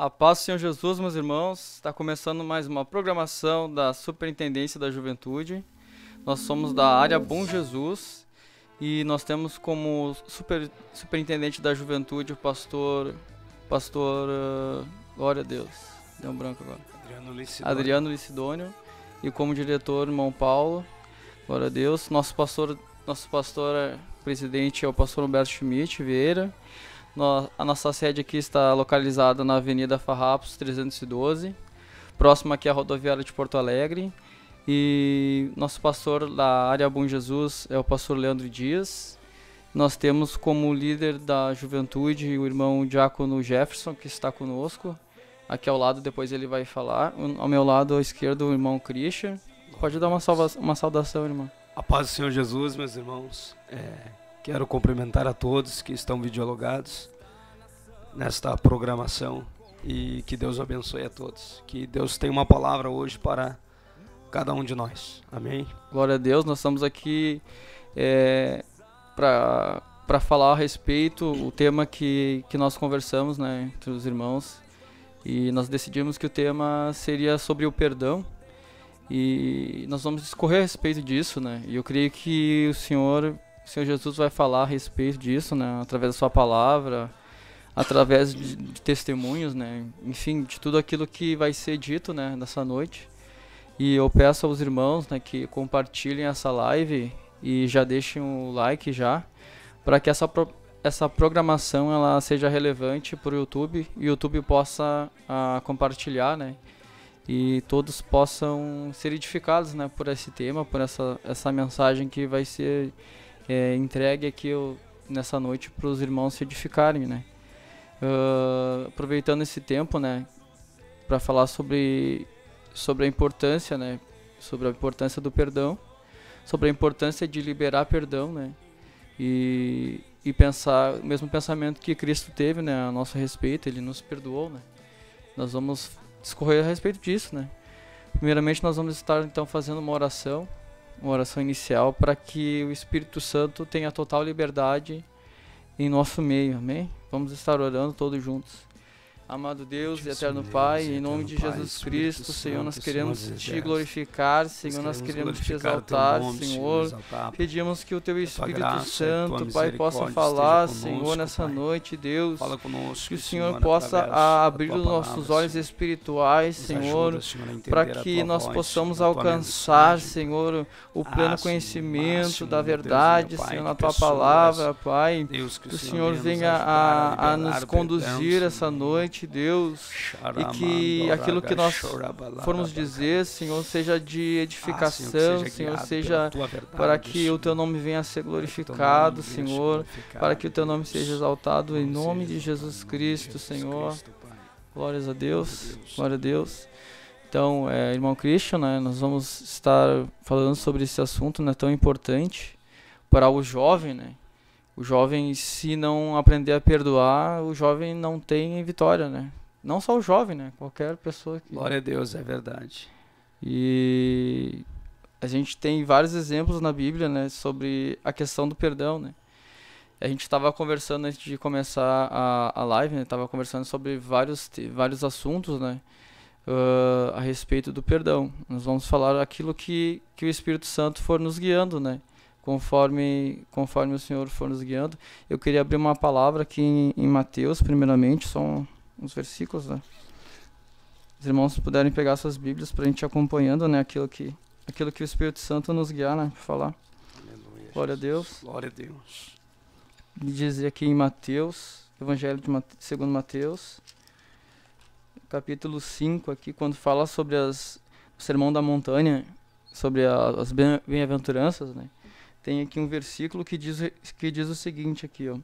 A paz do Senhor Jesus, meus irmãos. Está começando mais uma programação da Superintendência da Juventude. Nós somos da área Bom Jesus e nós temos como super, superintendente da juventude o pastor pastor uh, glória a Deus. Deu um branco agora. Adriano Licidónio. Adriano Licidônio e como diretor irmão Paulo. Glória a Deus. Nosso pastor nosso pastor presidente é o pastor Humberto Schmidt Vieira. No- a nossa sede aqui está localizada na Avenida Farrapos 312, próximo aqui à rodoviária de Porto Alegre. E nosso pastor da área Bom Jesus é o pastor Leandro Dias. Nós temos como líder da juventude o irmão Diácono Jefferson, que está conosco. Aqui ao lado, depois ele vai falar. Ao meu lado à esquerda, o irmão Christian. Pode dar uma, salva uma saudação, irmão. A paz do Senhor Jesus, meus irmãos. É, quero cumprimentar a todos que estão videologados nesta programação e que Deus abençoe a todos. Que Deus tenha uma palavra hoje para cada um de nós. Amém? Glória a Deus, nós estamos aqui é, para falar a respeito, o tema que, que nós conversamos né, entre os irmãos. E nós decidimos que o tema seria sobre o perdão. E nós vamos discorrer a respeito disso, né? E eu creio que o Senhor, o Senhor Jesus vai falar a respeito disso, né? Através da sua palavra, através de, de testemunhos, né? Enfim, de tudo aquilo que vai ser dito, né? Nessa noite. E eu peço aos irmãos né, que compartilhem essa live e já deixem o like já, para que essa, essa programação ela seja relevante para o YouTube e o YouTube possa ah, compartilhar, né? E todos possam ser edificados né, por esse tema, por essa, essa mensagem que vai ser é, entregue aqui eu- nessa noite para os irmãos se edificarem, né? Ah, aproveitando esse tempo, né, para falar sobre sobre a importância, né, sobre a importância do perdão, sobre a importância de liberar perdão, né, e, e pensar o mesmo pensamento que Cristo teve, né, a nosso respeito, Ele nos perdoou, né. Nós vamos discorrer a respeito disso, né. Primeiramente, nós vamos estar então fazendo uma oração, uma oração inicial para que o Espírito Santo tenha total liberdade em nosso meio, amém? Vamos estar orando todos juntos. Amado Deus e eterno Pai, em nome de Jesus Cristo, Senhor, nós queremos te glorificar, Senhor, nós queremos te exaltar, Senhor. Pedimos que o teu Espírito Santo, Pai, possa falar, Senhor, nessa noite, Deus. Que o Senhor possa abrir os nossos olhos espirituais, Senhor, para que nós possamos alcançar. Senhor, o Ah, pleno conhecimento da verdade, Senhor, na tua palavra, Pai. Que o Senhor venha a, a nos conduzir essa noite, Deus, e que aquilo que nós formos dizer, Senhor, seja de Ah, edificação, Senhor, seja para que o teu nome venha a ser glorificado, Senhor, para que o teu nome seja exaltado em nome de Jesus Cristo, Senhor. Glórias a Deus, glória a Deus. Então, é, irmão Christian, né, nós vamos estar falando sobre esse assunto né, tão importante para o jovem, né? O jovem, se não aprender a perdoar, o jovem não tem vitória, né? Não só o jovem, né? Qualquer pessoa que... Glória a Deus, é verdade. E a gente tem vários exemplos na Bíblia, né, sobre a questão do perdão, né? A gente estava conversando antes de começar a, a live, né? Tava conversando sobre vários, vários assuntos, né? ãh, a respeito do perdão. Nós vamos falar aquilo que, que o Espírito Santo for nos guiando, né? Conforme, conforme o Senhor for nos guiando. Eu queria abrir uma palavra aqui em, em Mateus, primeiramente, são uns versículos, né? Os irmãos puderem pegar suas Bíblias para a gente acompanhando, né? Aquilo que, aquilo que o Espírito Santo nos guiar, né? Pra falar. Aleluia, Glória a. Deus. Glória a Deus. Dizer aqui em Mateus, Evangelho de Mate, segundo Mateus, capítulo 5 aqui, quando fala sobre as, o sermão da montanha, sobre a- as bem- bem-aventuranças, né? Tem aqui um versículo que diz, que diz o seguinte aqui, ó.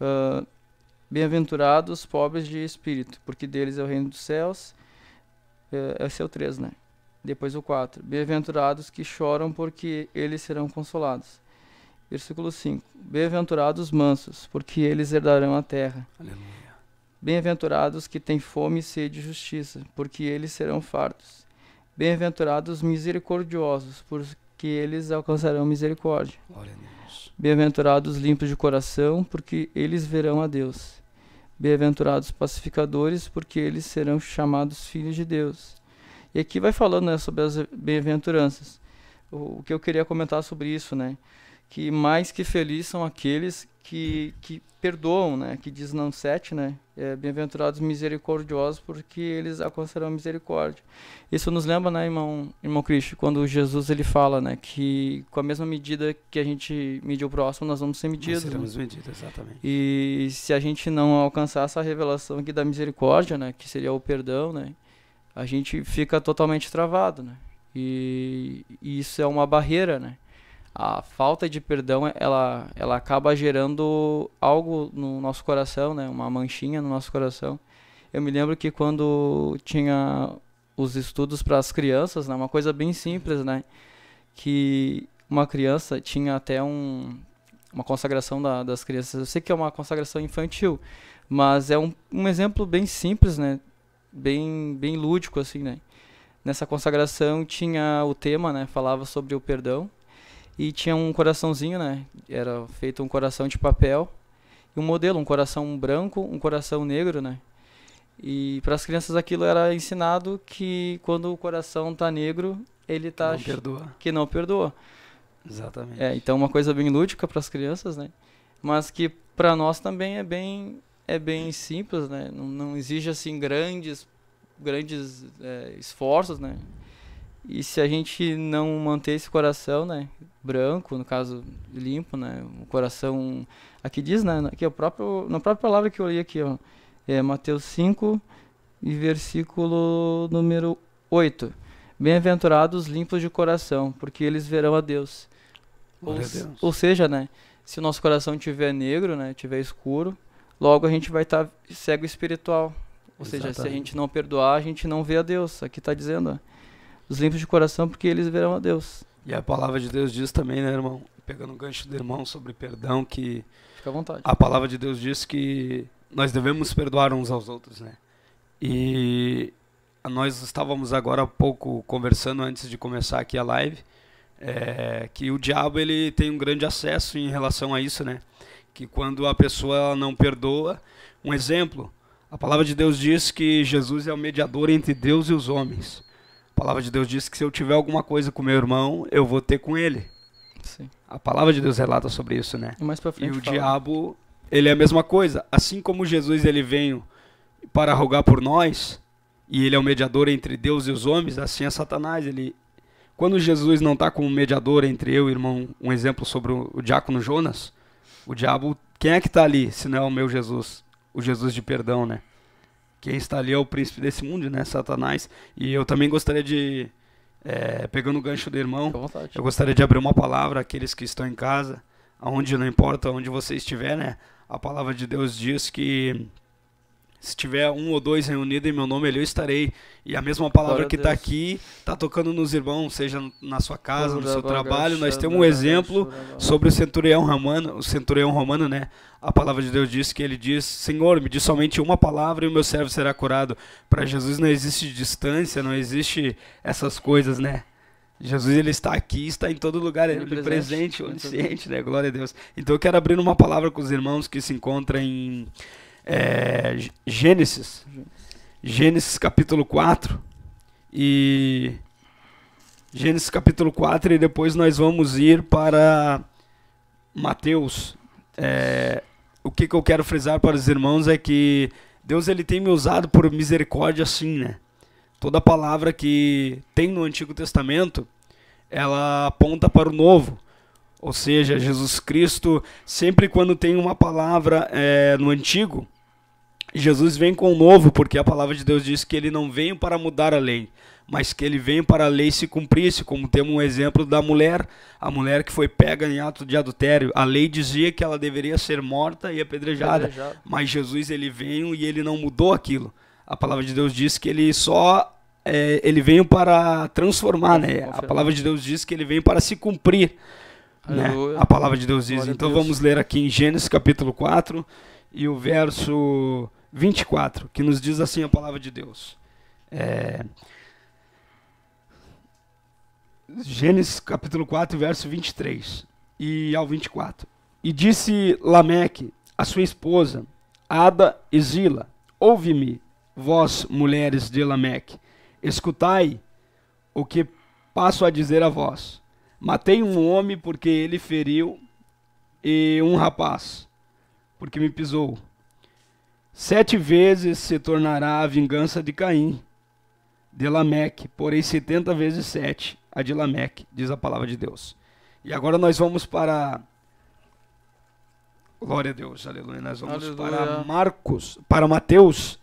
ah, Bem-aventurados os pobres de espírito, porque deles é o reino dos céus. É, esse é o 3, né? Depois o 4. Bem-aventurados que choram, porque eles serão consolados. Versículo 5: Bem-aventurados mansos, porque eles herdarão a terra. Bem-aventurados que têm fome e sede de justiça, porque eles serão fartos. Bem-aventurados misericordiosos, porque eles alcançarão misericórdia. Bem-aventurados limpos de coração, porque eles verão a Deus. Bem-aventurados pacificadores, porque eles serão chamados filhos de Deus. E aqui vai falando né, sobre as bem-aventuranças. O, o que eu queria comentar sobre isso, né? Que mais que felizes são aqueles que, que perdoam, né? Que diz não sete, né? É, bem-aventurados misericordiosos, porque eles alcançarão misericórdia. Isso nos lembra, né, irmão, irmão Cristo, quando Jesus ele fala, né, que com a mesma medida que a gente mede o próximo, nós vamos ser medidos. Nós né? seremos medidos, exatamente. E se a gente não alcançar essa revelação aqui da misericórdia, né, que seria o perdão, né, a gente fica totalmente travado, né? E, e isso é uma barreira, né? A falta de perdão, ela, ela acaba gerando algo no nosso coração, né? Uma manchinha no nosso coração. Eu me lembro que quando tinha os estudos para as crianças, né? Uma coisa bem simples, né? Que uma criança tinha até um, uma consagração da, das crianças. Eu sei que é uma consagração infantil, mas é um, um exemplo bem simples, né? Bem, bem lúdico, assim, né? Nessa consagração tinha o tema, né? Falava sobre o perdão. E tinha um coraçãozinho, né? Era feito um coração de papel. E um modelo, um coração branco, um coração negro, né? E para as crianças aquilo era ensinado que quando o coração tá negro, ele tá Não perdoa. que não perdoa. Exatamente. É, então uma coisa bem lúdica para as crianças, né? Mas que para nós também é bem é bem simples, né? Não, não exige assim grandes grandes é, esforços, né? E se a gente não manter esse coração, né, branco, no caso limpo, né, o coração aqui diz, né, aqui é o próprio na própria palavra que eu li aqui, ó, é Mateus 5 e versículo número 8. Bem-aventurados limpos de coração, porque eles verão a Deus. Ou, Deus. ou seja, né, se o nosso coração tiver negro, né, tiver escuro, logo a gente vai estar cego espiritual. Ou seja, se a Exatamente. gente não perdoar, a gente não vê a Deus. Aqui está dizendo, ó, os limpos de coração, porque eles verão a Deus. E a palavra de Deus diz também, né, irmão? Pegando o gancho do irmão sobre perdão, que Fica à vontade. a palavra de Deus diz que nós devemos perdoar uns aos outros, né? E nós estávamos agora há pouco conversando antes de começar aqui a live, é, que o diabo ele tem um grande acesso em relação a isso, né? Que quando a pessoa não perdoa, um exemplo, a palavra de Deus diz que Jesus é o mediador entre Deus e os homens. A palavra de Deus diz que se eu tiver alguma coisa com meu irmão, eu vou ter com ele. Sim. A palavra de Deus relata sobre isso, né? E E o fala. diabo, ele é a mesma coisa. Assim como Jesus ele veio para rogar por nós, e ele é o mediador entre Deus e os homens, assim é Satanás. Ele, quando Jesus não está como mediador entre eu e o irmão, um exemplo sobre o, o diácono Jonas, o diabo, quem é que está ali, se não é o meu Jesus? O Jesus de perdão, né? Quem está ali é o príncipe desse mundo, né? Satanás. E eu também gostaria de, eh, pegando o gancho do irmão, eu gostaria de abrir uma palavra àqueles que estão em casa, aonde não importa onde você estiver, né? A palavra de Deus diz que se tiver um ou dois reunidos em meu nome, ali eu estarei. E a mesma palavra Glória que está aqui está tocando nos irmãos, seja na sua casa, no seu trabalho. Nós temos um exemplo sobre o centurião romano, o centurião romano, né? A palavra de Deus diz que ele diz: Senhor, me diz somente uma palavra e o meu servo será curado. Para Jesus não existe distância, não existe essas coisas, né? Jesus ele está aqui, está em todo lugar, ele é presente, onisciente, né? Glória a Deus. Então eu quero abrir uma palavra com os irmãos que se encontra em é, Gê- Gênesis, Gênesis capítulo 4 e Gênesis capítulo 4 e depois nós vamos ir para Mateus. É, o que, que eu quero frisar para os irmãos é que Deus ele tem me usado por misericórdia assim, né? Toda palavra que tem no Antigo Testamento, ela aponta para o Novo. Ou seja, Jesus Cristo, sempre quando tem uma palavra é, no Antigo, Jesus vem com o Novo, porque a palavra de Deus diz que ele não veio para mudar a lei, mas que ele veio para a lei se cumprisse, como temos um exemplo da mulher, a mulher que foi pega em ato de adultério. A lei dizia que ela deveria ser morta e apedrejada, Apedrejado. mas Jesus ele veio e ele não mudou aquilo. A palavra de Deus diz que ele só é, ele veio para transformar, né? A palavra de Deus diz que ele veio para se cumprir. Né? A palavra de Deus diz. Glória Então Deus. vamos ler aqui em Gênesis capítulo 4 e o verso 24, que nos diz assim a palavra de Deus. É, Gênesis capítulo 4, verso 23 e ao 24. E disse Lameque a sua esposa, Ada e Zila, ouve-me, vós mulheres de Lameque, escutai o que passo a dizer a vós. Matei um homem porque ele feriu e um rapaz porque me pisou. Sete vezes se tornará a vingança de Caim, de Lameque, porém setenta vezes sete a de Lameque, diz a palavra de Deus. E agora nós vamos para. Glória a Deus, aleluia. Nós vamos Aleluia. para Marcos, para Mateus,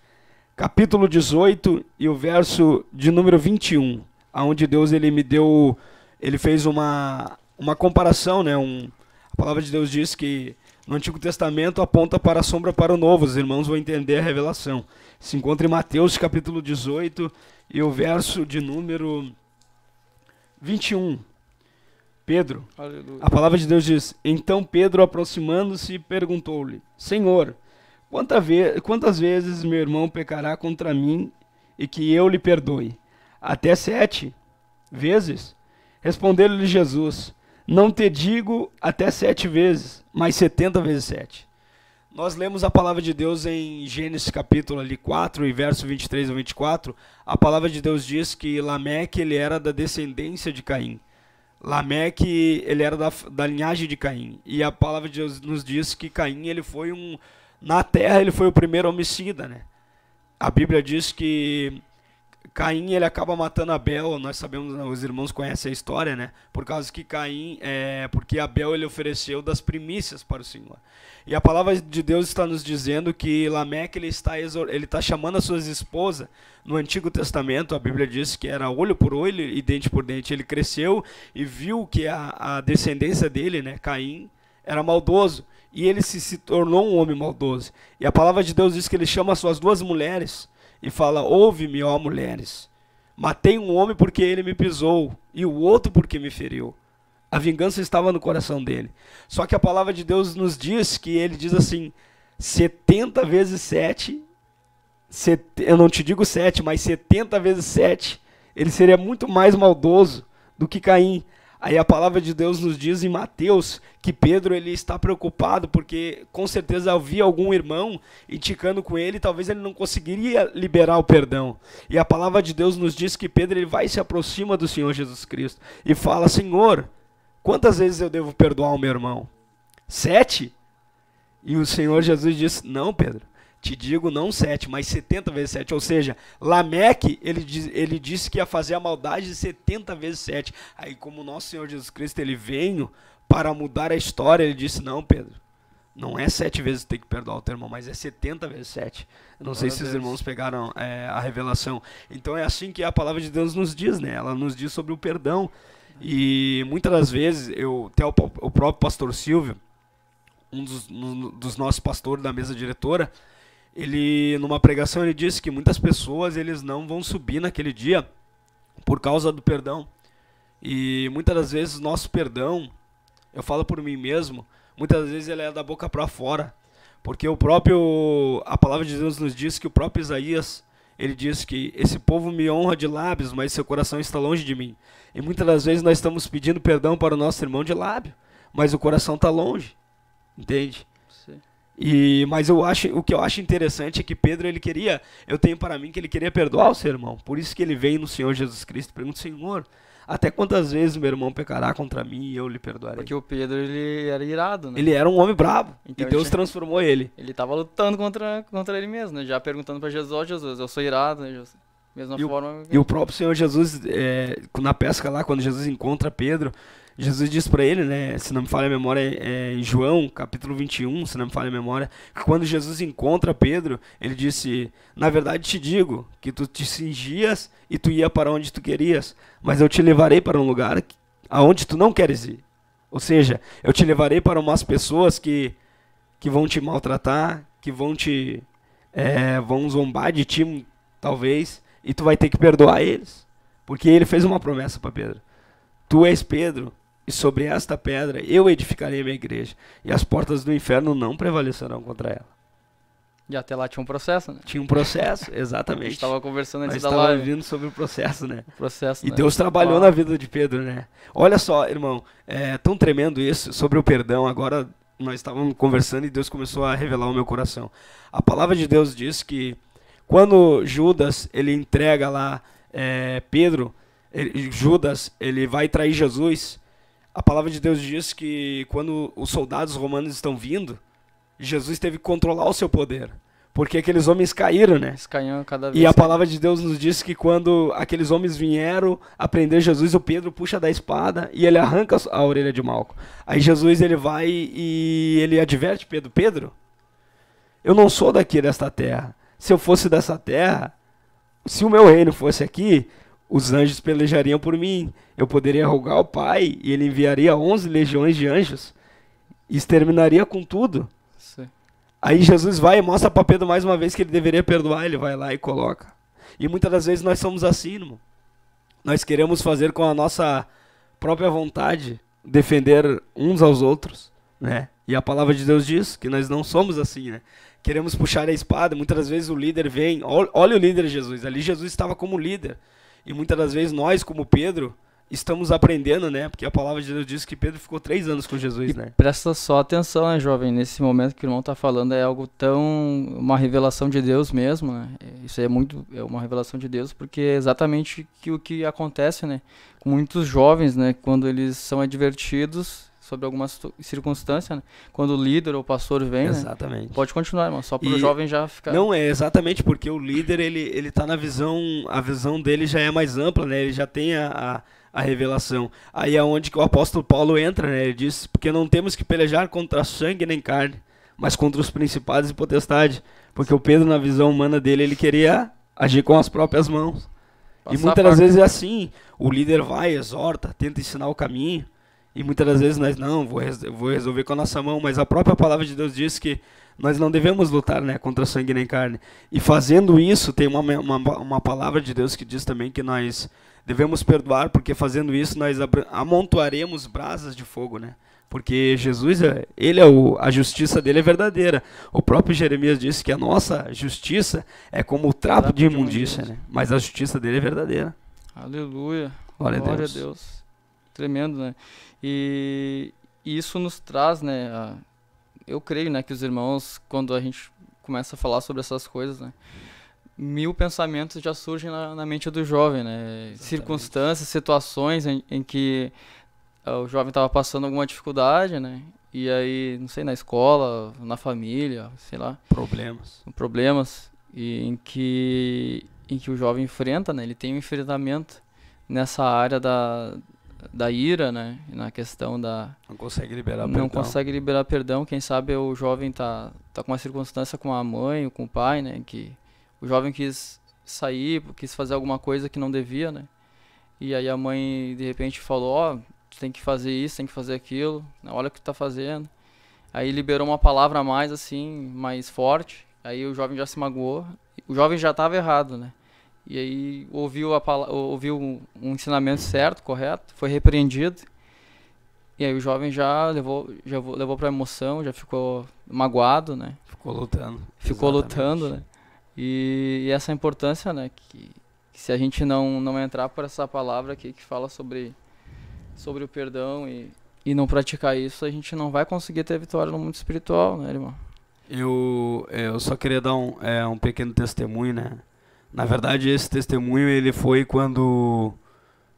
capítulo 18 e o verso de número 21, aonde Deus ele me deu, ele fez uma uma comparação, né? Um, a palavra de Deus diz que no Antigo Testamento aponta para a sombra para o Novo. Os irmãos vão entender a revelação. Se encontra em Mateus capítulo 18 e o verso de número 21. Pedro, Aleluia. a palavra de Deus diz: Então Pedro, aproximando-se, perguntou-lhe: Senhor, quanta ve- quantas vezes meu irmão pecará contra mim e que eu lhe perdoe? Até sete vezes? Respondeu-lhe Jesus: Não te digo até sete vezes, mas setenta vezes sete. Nós lemos a palavra de Deus em Gênesis capítulo ali 4 e verso 23 a 24. A palavra de Deus diz que Lameque ele era da descendência de Caim. Lameque, ele era da, da linhagem de Caim. E a palavra de Deus nos diz que Caim, ele foi um... Na terra, ele foi o primeiro homicida, né? A Bíblia diz que Caim, ele acaba matando Abel. Nós sabemos, né, os irmãos conhecem a história, né? Por causa que Caim, é, porque Abel, ele ofereceu das primícias para o Senhor. E a palavra de Deus está nos dizendo que Lameque, ele está, ele está chamando as suas esposas no Antigo Testamento, a Bíblia diz que era olho por olho e dente por dente. Ele cresceu e viu que a, a descendência dele, né, Caim, era maldoso. E ele se, se tornou um homem maldoso. E a palavra de Deus diz que ele chama as suas duas mulheres e fala: Ouve-me, ó mulheres. Matei um homem porque ele me pisou, e o outro porque me feriu. A vingança estava no coração dele. Só que a palavra de Deus nos diz que ele diz assim: 70 vezes 7 set- eu não te digo 7, mas 70 vezes 7, ele seria muito mais maldoso do que Caim. Aí a palavra de Deus nos diz em Mateus que Pedro ele está preocupado porque com certeza havia algum irmão indicando com ele, talvez ele não conseguiria liberar o perdão. E a palavra de Deus nos diz que Pedro ele vai e se aproxima do Senhor Jesus Cristo e fala: Senhor, quantas vezes eu devo perdoar o meu irmão? Sete? E o Senhor Jesus disse: Não, Pedro, te digo não sete, mas 70 vezes sete. Ou seja, Lameque, ele, diz- ele disse que ia fazer a maldade de 70 vezes sete. Aí, como o nosso Senhor Jesus Cristo, ele veio para mudar a história, ele disse: Não, Pedro, não é sete vezes que tem que perdoar o teu irmão, mas é 70 vezes sete. Eu não sei se os irmãos pegaram é, a revelação. Então é assim que a palavra de Deus nos diz, né? Ela nos diz sobre o perdão. E muitas das vezes, eu, até o, o próprio pastor Silvio, um dos, no- dos nossos pastores da mesa diretora, ele numa pregação ele disse que muitas pessoas eles não vão subir naquele dia por causa do perdão. E muitas das vezes nosso perdão, eu falo por mim mesmo, muitas vezes ele é da boca para fora, porque o próprio a palavra de Deus nos diz que o próprio Isaías ele diz que esse povo me honra de lábios, mas seu coração está longe de mim. E muitas das vezes nós estamos pedindo perdão para o nosso irmão de lábio, mas o coração está longe. Entende? E mas eu acho o que eu acho interessante é que Pedro ele queria, eu tenho para mim que ele queria perdoar o seu irmão. Por isso que ele veio no Senhor Jesus Cristo, e pergunta: "Senhor, até quantas vezes meu irmão pecará contra mim e eu lhe perdoarei?" Porque o Pedro, ele era irado, né? Ele era um homem bravo Então e Deus transformou ele. Ele tava lutando contra, contra ele mesmo, né? Já perguntando pra Jesus, ó Jesus, eu sou irado, né? Jesus? Mesma E o- forma. E o próprio Senhor Jesus, é, na pesca lá, quando Jesus encontra Pedro, Jesus diz para ele, né, se não me falha a memória, é, em João, capítulo 21, se não me falha a memória, que quando Jesus encontra Pedro, ele disse: Na verdade te digo que tu te cingias e tu ia para onde tu querias, mas eu te levarei para um lugar aonde tu não queres ir. Ou seja, eu te levarei para umas pessoas que, que vão te maltratar, que vão te. é, vão zombar de ti, talvez, e tu vai ter que perdoar eles. Porque ele fez uma promessa para Pedro. Tu és Pedro, e sobre esta pedra eu edificarei a minha igreja, e as portas do inferno não prevalecerão contra ela. E até lá tinha um processo, né? Tinha um processo, A gente exatamente. estava conversando Nós antes da live. vindo sobre o processo, né? O processo, E né? Deus trabalhou Uau. na vida de Pedro, né? Olha só, irmão, é tão tremendo isso sobre o perdão. Agora nós estávamos conversando e Deus começou a revelar o meu coração. A palavra de Deus diz que quando Judas ele entrega lá é, Pedro, ele- Judas ele vai trair Jesus. A palavra de Deus diz que quando os soldados romanos estão vindo, Jesus teve que controlar o seu poder, porque aqueles homens caíram, né? Esse canhão cada vez. E a palavra de Deus nos diz que quando aqueles homens vieram a prender Jesus, o Pedro puxa da espada e ele arranca a orelha de Malco. Aí Jesus ele vai e ele adverte Pedro: Pedro, eu não sou daqui desta terra. Se eu fosse dessa terra, se o meu reino fosse aqui, os anjos pelejariam por mim. Eu poderia rogar ao Pai e ele enviaria 11 legiões de anjos e exterminaria com tudo. Sim. Aí Jesus vai e mostra para Pedro mais uma vez que ele deveria perdoar, ele vai lá e coloca. E muitas das vezes nós somos assim, irmão. Nós queremos fazer com a nossa própria vontade, defender uns aos outros, né? E a palavra de Deus diz que nós não somos assim, né? Queremos puxar a espada, muitas das vezes o líder vem, ol- olha o líder Jesus, ali Jesus estava como líder. E muitas das vezes nós, como Pedro, estamos aprendendo, né? Porque a palavra de Deus diz que Pedro ficou três anos com Jesus, né? Presta só atenção, né, jovem? Nesse momento que o irmão tá falando é algo tão. uma revelação de Deus mesmo, né? Isso é muito. é uma revelação de Deus, porque é exatamente que, o que acontece, né? Com muitos jovens, né? Quando eles são advertidos sobre alguma circunstância, né? Quando o líder ou o pastor vem, né? Exatamente. Pode continuar, irmão. Só pro E- jovem já ficar. Não, é exatamente porque o líder, ele, ele tá na visão, a visão dele já é mais ampla, né? Ele já tem a, a, a revelação. Aí é onde o apóstolo Paulo entra, né? Ele diz, porque não temos que pelejar contra sangue nem carne, mas contra os principados e potestades. Porque o Pedro, na visão humana dele, ele queria agir com as próprias mãos. E passar muitas das faca. vezes é assim, o líder vai, exorta, tenta ensinar o caminho, e muitas das vezes nós não, vou, vou resolver com a nossa mão, mas a própria palavra de Deus diz que nós não devemos lutar né, contra sangue nem carne. E fazendo isso, tem uma, uma, uma palavra de Deus que diz também que nós devemos perdoar, porque fazendo isso nós amontoaremos brasas de fogo, né? Porque Jesus, é- ele é o, a justiça dele é verdadeira. O próprio Jeremias disse que a nossa justiça é como o trapo, Trapo de imundícia, né? Mas a justiça dele é verdadeira. Aleluia. Glória, Glória a Deus. Tremendo, né? E e isso nos traz, né? a- eu creio, né, que os irmãos, quando a gente começa a falar sobre essas coisas, né? Mil pensamentos já surgem na, na mente do jovem, né? Circunstâncias, situações em, em que ah, o jovem estava passando alguma dificuldade, né? E aí, não sei, na escola, na família, sei lá Problemas. problemas e em que em que o jovem enfrenta, né? Ele tem um enfrentamento nessa área da, da ira, né? Na questão da Não consegue liberar não perdão. consegue liberar perdão. Quem sabe o jovem tá tá com uma circunstância com a mãe ou com o pai, né? Que o jovem quis sair, quis fazer alguma coisa que não devia, né? E aí a mãe de repente falou, ó, tu tem que fazer isso, tem que fazer aquilo, né, olha o que tu tá fazendo. Aí liberou uma palavra a mais assim, mais forte. Aí o jovem já se magoou. O jovem já estava errado, né? E aí ouviu a ouviu um, um ensinamento certo, correto, foi repreendido. E aí o jovem já levou já vo- levou para emoção, já ficou magoado, né? Ficou lutando. Ficou Exatamente. lutando, né? E, e essa importância, né, que, que se a gente não não entrar por essa palavra aqui que fala sobre sobre o perdão e e não praticar isso, a gente não vai conseguir ter vitória no mundo espiritual, né, irmão? Eu, eu só queria dar um, é, um pequeno testemunho, né? Na verdade, esse testemunho ele foi quando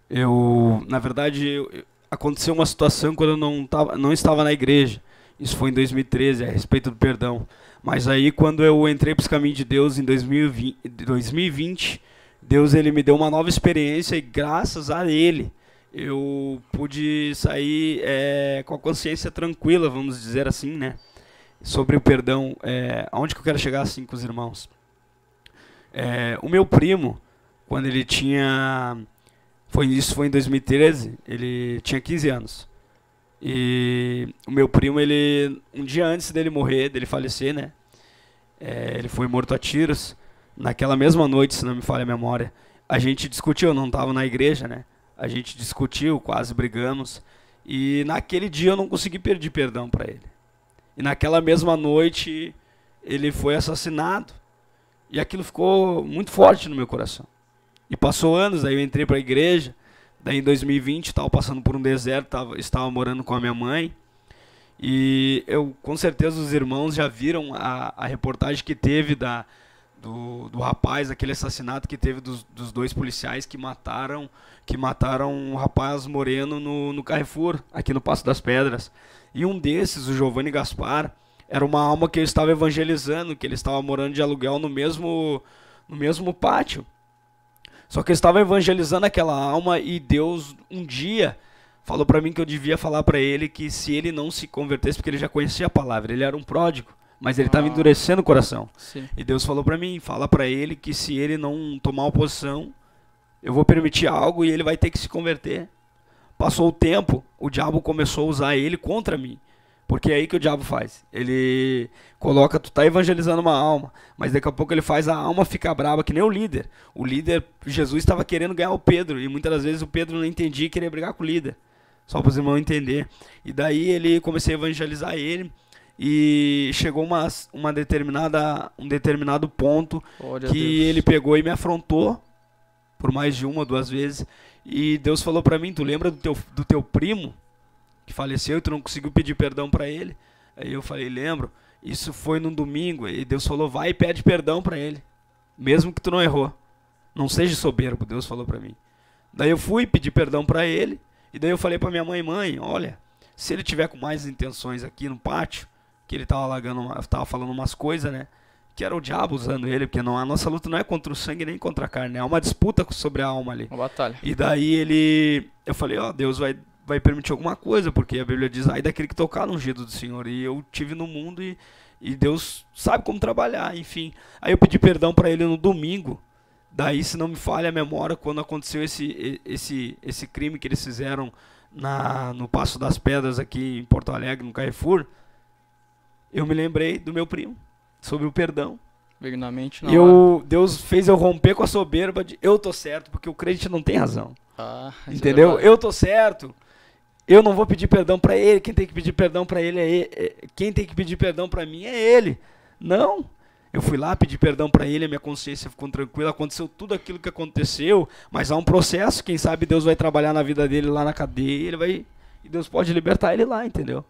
eu, na verdade, eu- eu- aconteceu uma situação quando eu não, tava, não estava na igreja. Isso foi em 2013, a respeito do perdão. Mas aí, quando eu entrei para os caminhos de Deus em 2020, 2020, Deus ele me deu uma nova experiência e graças a Ele eu pude sair é, com a consciência tranquila, vamos dizer assim, né? Sobre o perdão. É, aonde que eu quero chegar assim com os irmãos? É, o meu primo, quando ele tinha. Foi, isso foi em 2013, ele tinha 15 anos. E o meu primo, ele. Um dia antes dele morrer, dele falecer, né? É, ele foi morto a tiros. Naquela mesma noite, se não me falha a memória. A gente discutiu, não estava na igreja, né? A gente discutiu, quase brigamos. E naquele dia eu não consegui pedir perdão para ele. E naquela mesma noite ele foi assassinado. E aquilo ficou muito forte no meu coração. E passou anos, aí eu entrei para a igreja. Daí em 2020 estava passando por um deserto, tava, estava morando com a minha mãe. E eu, com certeza, os irmãos já viram a, a reportagem que teve da, do, do rapaz, aquele assassinato que teve dos, dos dois policiais que mataram que mataram um rapaz moreno no, no Carrefour, aqui no Passo das Pedras. E um desses, o Giovanni Gaspar, era uma alma que ele estava evangelizando, que ele estava morando de aluguel no mesmo, no mesmo pátio. Só que ele estava evangelizando aquela alma e Deus um dia falou para mim que eu devia falar para ele que se ele não se convertesse, porque ele já conhecia a palavra, ele era um pródigo, mas ele estava ah. endurecendo o coração. Sim. E Deus falou para mim, fala para ele que se ele não tomar oposição, eu vou permitir algo e ele vai ter que se converter. Passou o tempo, o diabo começou a usar ele contra mim. Porque é aí que o diabo faz. Ele coloca, tu tá evangelizando uma alma, mas daqui a pouco ele faz a alma ficar brava, que nem o líder. O líder, Jesus estava querendo ganhar o Pedro, e muitas das vezes o Pedro não entendia e queria brigar com o líder. Só para os irmãos entender. E daí ele comecei a evangelizar ele e chegou uma, uma determinada, um determinado ponto Glória que ele pegou e me afrontou por mais de uma ou duas vezes. E Deus falou para mim: Tu lembra do teu, do teu primo que faleceu e tu não conseguiu pedir perdão para ele? Aí eu falei: Lembro. Isso foi num domingo. E Deus falou: Vai e pede perdão para ele, mesmo que tu não errou. Não seja soberbo, Deus falou para mim. Daí eu fui pedir perdão para ele. E daí eu falei para minha mãe: Mãe, olha, se ele tiver com mais intenções aqui no pátio, que ele tava largando, tava falando umas coisas, né? que era o diabo usando ele, porque não, a nossa luta não é contra o sangue nem contra a carne, é uma disputa sobre a alma ali. Uma batalha. E daí ele, eu falei, ó, oh, Deus vai, vai permitir alguma coisa, porque a Bíblia diz, aí daquele que tocar no ungido do Senhor, e eu tive no mundo e, e Deus sabe como trabalhar, enfim. Aí eu pedi perdão para ele no domingo, daí se não me falha a memória, quando aconteceu esse, esse, esse crime que eles fizeram na, no Passo das Pedras aqui em Porto Alegre, no Carrefour, eu me lembrei do meu primo sobre o perdão. Benignamente não. Eu, Deus fez eu romper com a soberba de eu tô certo, porque o crente não tem razão. Ah, é Entendeu? É eu tô certo. Eu não vou pedir perdão para ele. Quem tem que pedir perdão para ele é, ele. É, quem tem que pedir perdão para mim é ele. Não. Eu fui lá pedir perdão para ele, a minha consciência ficou tranquila, aconteceu tudo aquilo que aconteceu, mas há um processo, quem sabe Deus vai trabalhar na vida dele lá na cadeia, ele vai e Deus pode libertar ele lá, entendeu?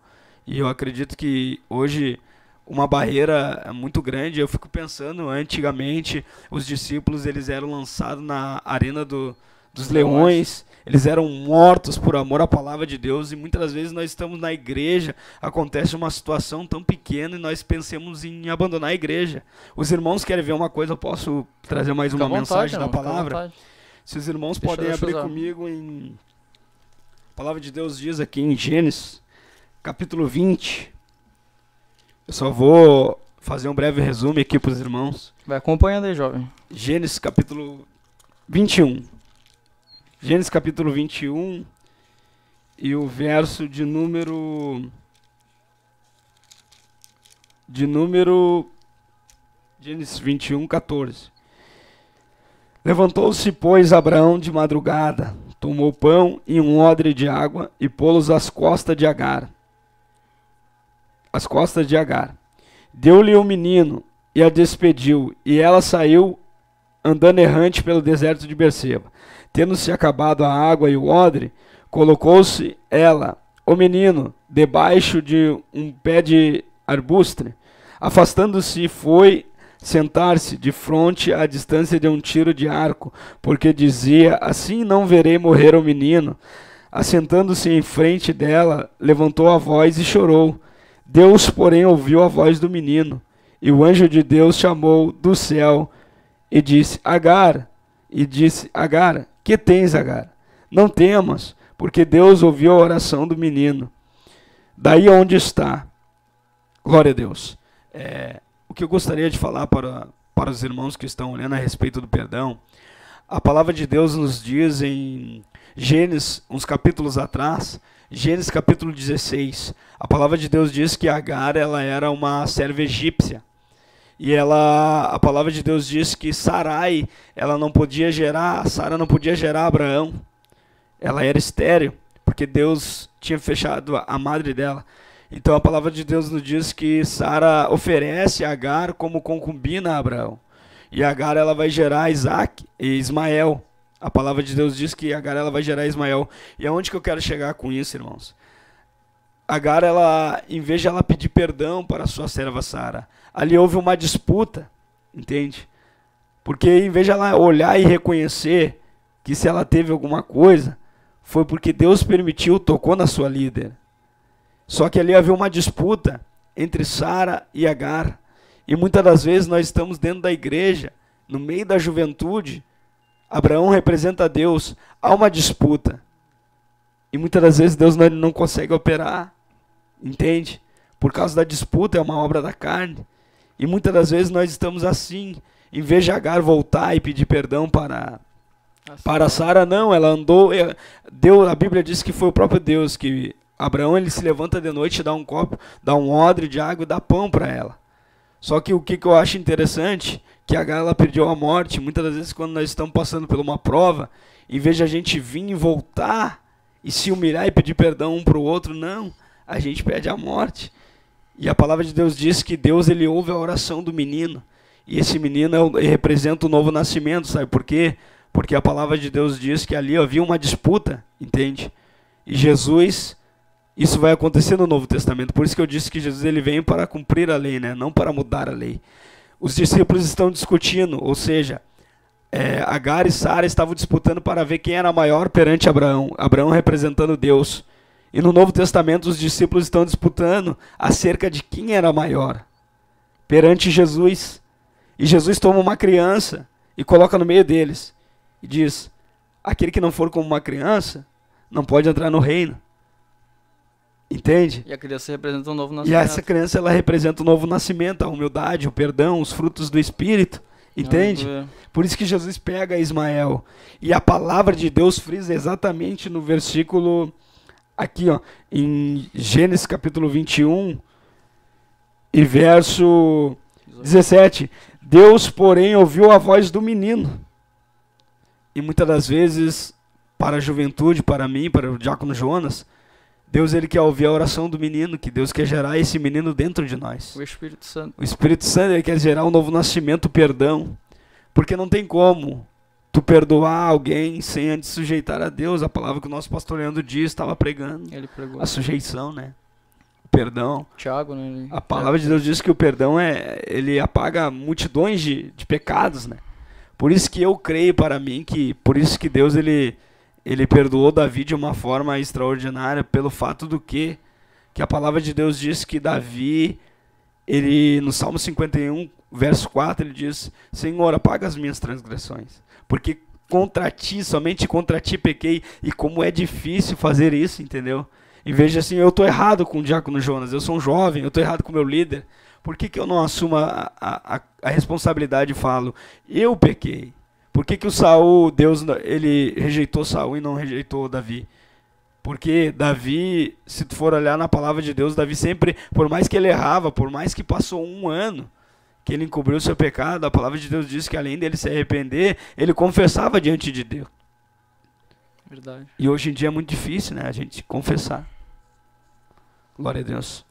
E eu acredito que hoje uma barreira muito grande. Eu fico pensando, antigamente, os discípulos eles eram lançados na arena do, dos leões, eles eram mortos por amor à palavra de Deus e muitas vezes nós estamos na igreja, acontece uma situação tão pequena e nós pensamos em abandonar a igreja. Os irmãos querem ver uma coisa, eu posso trazer mais uma vontade, mensagem da palavra? Se os irmãos deixa, podem abrir usar. comigo em a palavra de Deus diz aqui em Gênesis, capítulo 20, eu só vou fazer um breve resumo aqui para os irmãos. Vai acompanhando aí, jovem. Gênesis capítulo 21. Gênesis capítulo 21 e o verso de número de número Gênesis 21, 14. Levantou-se, pois, Abraão de madrugada, tomou pão e um odre de água e pô-los às costas de Agar as costas de Agar. Deu-lhe o um menino e a despediu, e ela saiu andando errante pelo deserto de Berseba. Tendo-se acabado a água e o odre, colocou-se ela, o menino, debaixo de um pé de arbustre. Afastando-se, foi sentar-se de frente à distância de um tiro de arco, porque dizia: Assim não verei morrer o menino. Assentando-se em frente dela, levantou a voz e chorou. Deus, porém, ouviu a voz do menino, e o anjo de Deus chamou do céu e disse: Agar, e disse: Agar, que tens, Agar? Não temas, porque Deus ouviu a oração do menino. Daí onde está. Glória a Deus. É, o que eu gostaria de falar para, para os irmãos que estão olhando a respeito do perdão, a palavra de Deus nos diz em Gênesis, uns capítulos atrás, Gênesis capítulo 16, a palavra de Deus diz que Agar ela era uma serva egípcia. E ela, a palavra de Deus diz que Sarai, ela não podia gerar, Sara não podia gerar Abraão. Ela era estéril, porque Deus tinha fechado a madre dela. Então a palavra de Deus nos diz que Sara oferece Agar como concubina a Abraão. E Agar ela vai gerar Isaac e Ismael. A palavra de Deus diz que Agar ela vai gerar Ismael. E aonde que eu quero chegar com isso, irmãos? Agar, ela, em vez de ela pedir perdão para sua serva Sara, ali houve uma disputa, entende? Porque em vez de ela olhar e reconhecer que se ela teve alguma coisa, foi porque Deus permitiu, tocou na sua líder. Só que ali havia uma disputa entre Sara e Agar. E muitas das vezes nós estamos dentro da igreja, no meio da juventude. Abraão representa Deus. Há uma disputa. E muitas das vezes Deus não, não consegue operar. Entende? Por causa da disputa, é uma obra da carne. E muitas das vezes nós estamos assim. Em vez de Agar voltar e pedir perdão para, assim. para Sara, não, ela andou. Eh, Deus, a Bíblia diz que foi o próprio Deus que Abraão ele se levanta de noite, dá um copo, dá um odre de água e dá pão para ela. Só que o que, que eu acho interessante, que a ela perdeu a morte. Muitas das vezes quando nós estamos passando por uma prova, em vez de a gente vir e voltar e se humilhar e pedir perdão um para o outro, não, a gente pede a morte. E a palavra de Deus diz que Deus ele ouve a oração do menino. E esse menino é representa o novo nascimento, sabe por quê? Porque a palavra de Deus diz que ali havia uma disputa, entende? E Jesus isso vai acontecer no Novo Testamento. Por isso que eu disse que Jesus ele vem para cumprir a lei, né? não para mudar a lei. Os discípulos estão discutindo, ou seja, é, Agar e Sara estavam disputando para ver quem era maior perante Abraão. Abraão representando Deus. E no Novo Testamento os discípulos estão disputando acerca de quem era maior perante Jesus. E Jesus toma uma criança e coloca no meio deles e diz: aquele que não for como uma criança não pode entrar no reino. Entende? E a criança representa um novo nascimento. E essa criança ela representa o novo nascimento, a humildade, o perdão, os frutos do espírito. Entende? Por isso que Jesus pega Ismael. E a palavra de Deus frisa exatamente no versículo aqui, ó, em Gênesis capítulo 21 e verso 17. Deus, porém, ouviu a voz do menino. E muitas das vezes, para a juventude, para mim, para o diácono Jonas, Deus ele quer ouvir a oração do menino, que Deus quer gerar esse menino dentro de nós. O Espírito Santo. O Espírito Santo ele quer gerar um novo nascimento, perdão. Porque não tem como tu perdoar alguém sem antes sujeitar a Deus. A palavra que o nosso pastor Leandro diz, estava pregando. Ele pregou. A sujeição, né? O perdão. Tiago, né? Ele... A palavra de Deus diz que o perdão é ele apaga multidões de, de pecados, né? Por isso que eu creio para mim que por isso que Deus ele ele perdoou Davi de uma forma extraordinária pelo fato do que que a palavra de Deus diz que Davi ele no Salmo 51, verso 4, ele diz: "Senhor, apaga as minhas transgressões, porque contra ti, somente contra ti pequei". E como é difícil fazer isso, entendeu? E veja assim, eu estou errado com o diácono Jonas, eu sou um jovem, eu estou errado com o meu líder. Por que, que eu não assumo a, a, a, responsabilidade e falo, eu pequei? Por que, que o Saul, Deus, ele rejeitou Saul e não rejeitou Davi? Porque Davi, se tu for olhar na palavra de Deus, Davi sempre, por mais que ele errava, por mais que passou um ano que ele encobriu seu pecado, a palavra de Deus diz que além dele se arrepender, ele confessava diante de Deus. Verdade. E hoje em dia é muito difícil, né, a gente confessar. Glória a Deus.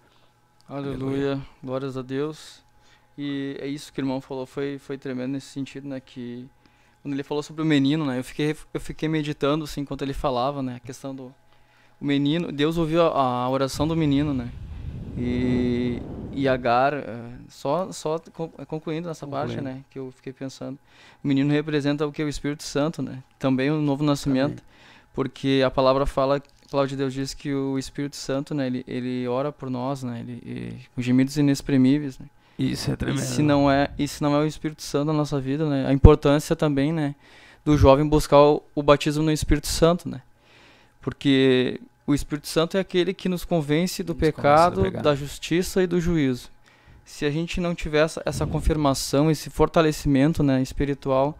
Aleluia. Aleluia. Glórias a Deus. E é isso que o irmão falou, foi, foi tremendo nesse sentido, né, que quando ele falou sobre o menino, né? Eu fiquei, eu fiquei meditando, assim, enquanto ele falava, né? A questão do o menino, Deus ouviu a, a oração do menino, né? E, e Agar, eh, só, só concluindo nessa concluindo. parte, né? Que eu fiquei pensando. O menino representa o que? O Espírito Santo, né? Também o novo nascimento. Porque a palavra fala, a palavra de Deus diz que o Espírito Santo, né? Ele, ele ora por nós, né? Ele, ele, com gemidos inexprimíveis, né? Isso é tremendo. E se não é, e se não é o Espírito Santo na nossa vida, né? A importância também, né, do jovem buscar o, o batismo no Espírito Santo, né? Porque o Espírito Santo é aquele que nos convence do nos pecado, convence da justiça e do juízo. Se a gente não tiver essa, essa confirmação, esse fortalecimento, né, espiritual,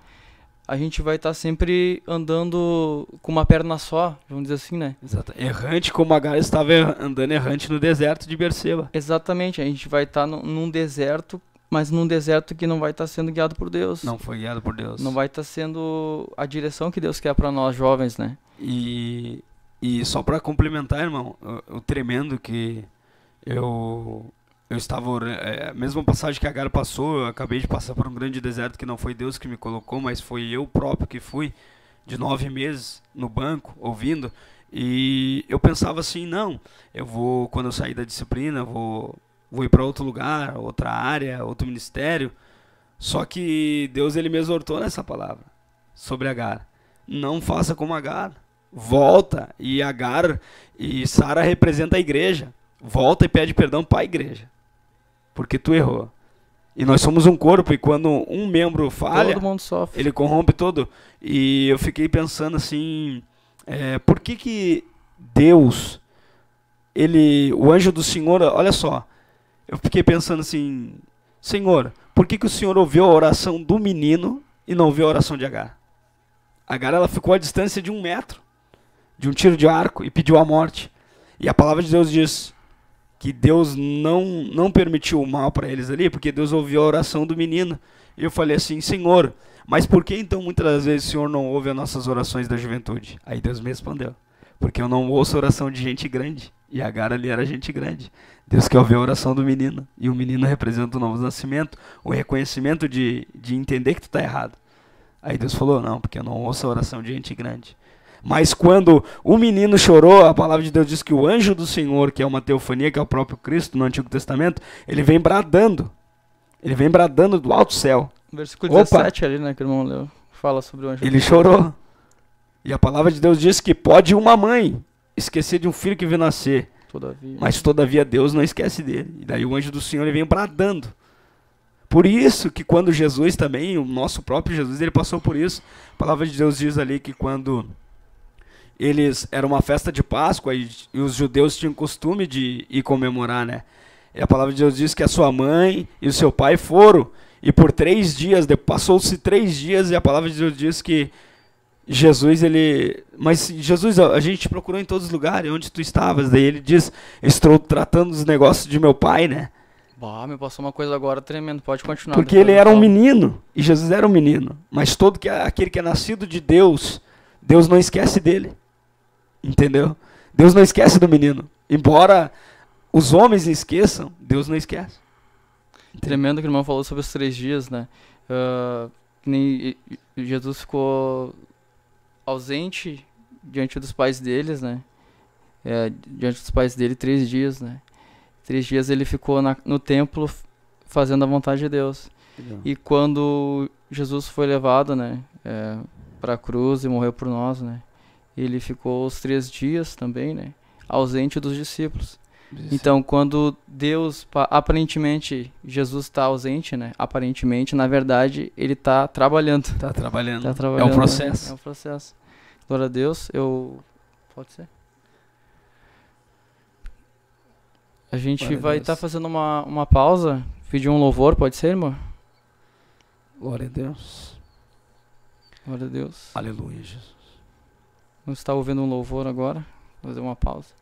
a gente vai estar tá sempre andando com uma perna só, vamos dizer assim, né? Exato. Errante como Agar estava andando errante no deserto de Berseba. Exatamente, a gente vai estar tá num deserto, mas num deserto que não vai estar tá sendo guiado por Deus. Não foi guiado por Deus. Não vai estar tá sendo a direção que Deus quer para nós jovens, né? E E só para complementar, irmão, o, tremendo que eu eu estava é, a mesma passagem que Agar passou, eu acabei de passar por um grande deserto que não foi Deus que me colocou, mas foi eu próprio que fui de nove meses no banco ouvindo e eu pensava assim, não, eu vou quando eu sair da disciplina, vou vou ir para outro lugar, outra área, outro ministério. Só que Deus ele me exortou nessa palavra sobre Agar. Não faça como Agar. Volta e Agar e Sara representa a igreja. Volta e pede perdão para a igreja. Porque tu errou. E nós somos um corpo e quando um membro falha. Ele corrompe todo. E eu fiquei pensando assim, é, por que que Deus ele, o anjo do Senhor, olha só, eu fiquei pensando assim, Senhor, por que, que o Senhor ouviu a oração do menino e não ouviu a oração de Agar? Agar ela ficou à distância de um metro de um tiro de arco e pediu a morte. E a palavra de Deus diz que Deus não, não permitiu o mal para eles ali, porque Deus ouviu a oração do menino. E eu falei assim, Senhor, mas por que então muitas das vezes o Senhor não ouve as nossas orações da juventude? Aí Deus me respondeu, porque eu não ouço oração de gente grande. E Agar ali era gente grande. Deus quer ouvir a oração do menino. E o menino representa o novo nascimento, o reconhecimento de, de entender que tu está errado. Aí Deus falou: Não, porque eu não ouço a oração de gente grande. Mas quando o menino chorou, a palavra de Deus diz que o anjo do Senhor, que é uma teofania, que é o próprio Cristo no Antigo Testamento, ele vem bradando. Ele vem bradando do alto céu. Versículo 17 ali, né, que o irmão leu, fala sobre o anjo. Ele chorou. E a palavra de Deus diz que pode uma mãe esquecer de um filho que veio nascer. Todavia. Mas todavia Deus não esquece dele. E daí o anjo do Senhor ele vem bradando. Por isso que quando Jesus também, o nosso próprio Jesus, ele passou por isso. A palavra de Deus diz ali que quando eles era uma festa de Páscoa e, e os judeus tinham costume de ir comemorar, né? E a palavra de Deus diz que a sua mãe e o seu pai foram e por três dias, passou-se três dias e a palavra de Deus diz que Jesus, ele. Mas Jesus, a gente procurou em todos os lugares onde tu estavas. Daí ele diz: Estou tratando os negócios de meu pai, né? Bah, me passou uma coisa agora tremenda. Pode continuar. Porque ele era um menino. E Jesus era um menino. Mas todo que é, aquele que é nascido de Deus, Deus não esquece dele. Entendeu? Deus não esquece do menino. Embora os homens esqueçam, Deus não esquece. Tremendo que o irmão falou sobre os três dias, né? Uh, nem, Jesus ficou ausente diante dos pais deles, né? É, diante dos pais dele três dias, né? Três dias ele ficou na, no templo fazendo a vontade de Deus. E quando Jesus foi levado, né, é, para a cruz e morreu por nós, né? Ele ficou os três dias também, né? Ausente dos discípulos. Isso. Então, quando Deus, aparentemente, Jesus está ausente, né? Aparentemente, na verdade, ele está trabalhando. Está trabalhando. Tá trabalhando. É um processo. Né? É um processo. Glória a Deus. Eu. Pode ser? A gente Glória vai estar tá fazendo uma, uma pausa, pedir um louvor, pode ser, irmão? Glória a Deus. Glória a Deus. Aleluia, Jesus. Vamos estar ouvindo um louvor agora. Fazer uma pausa.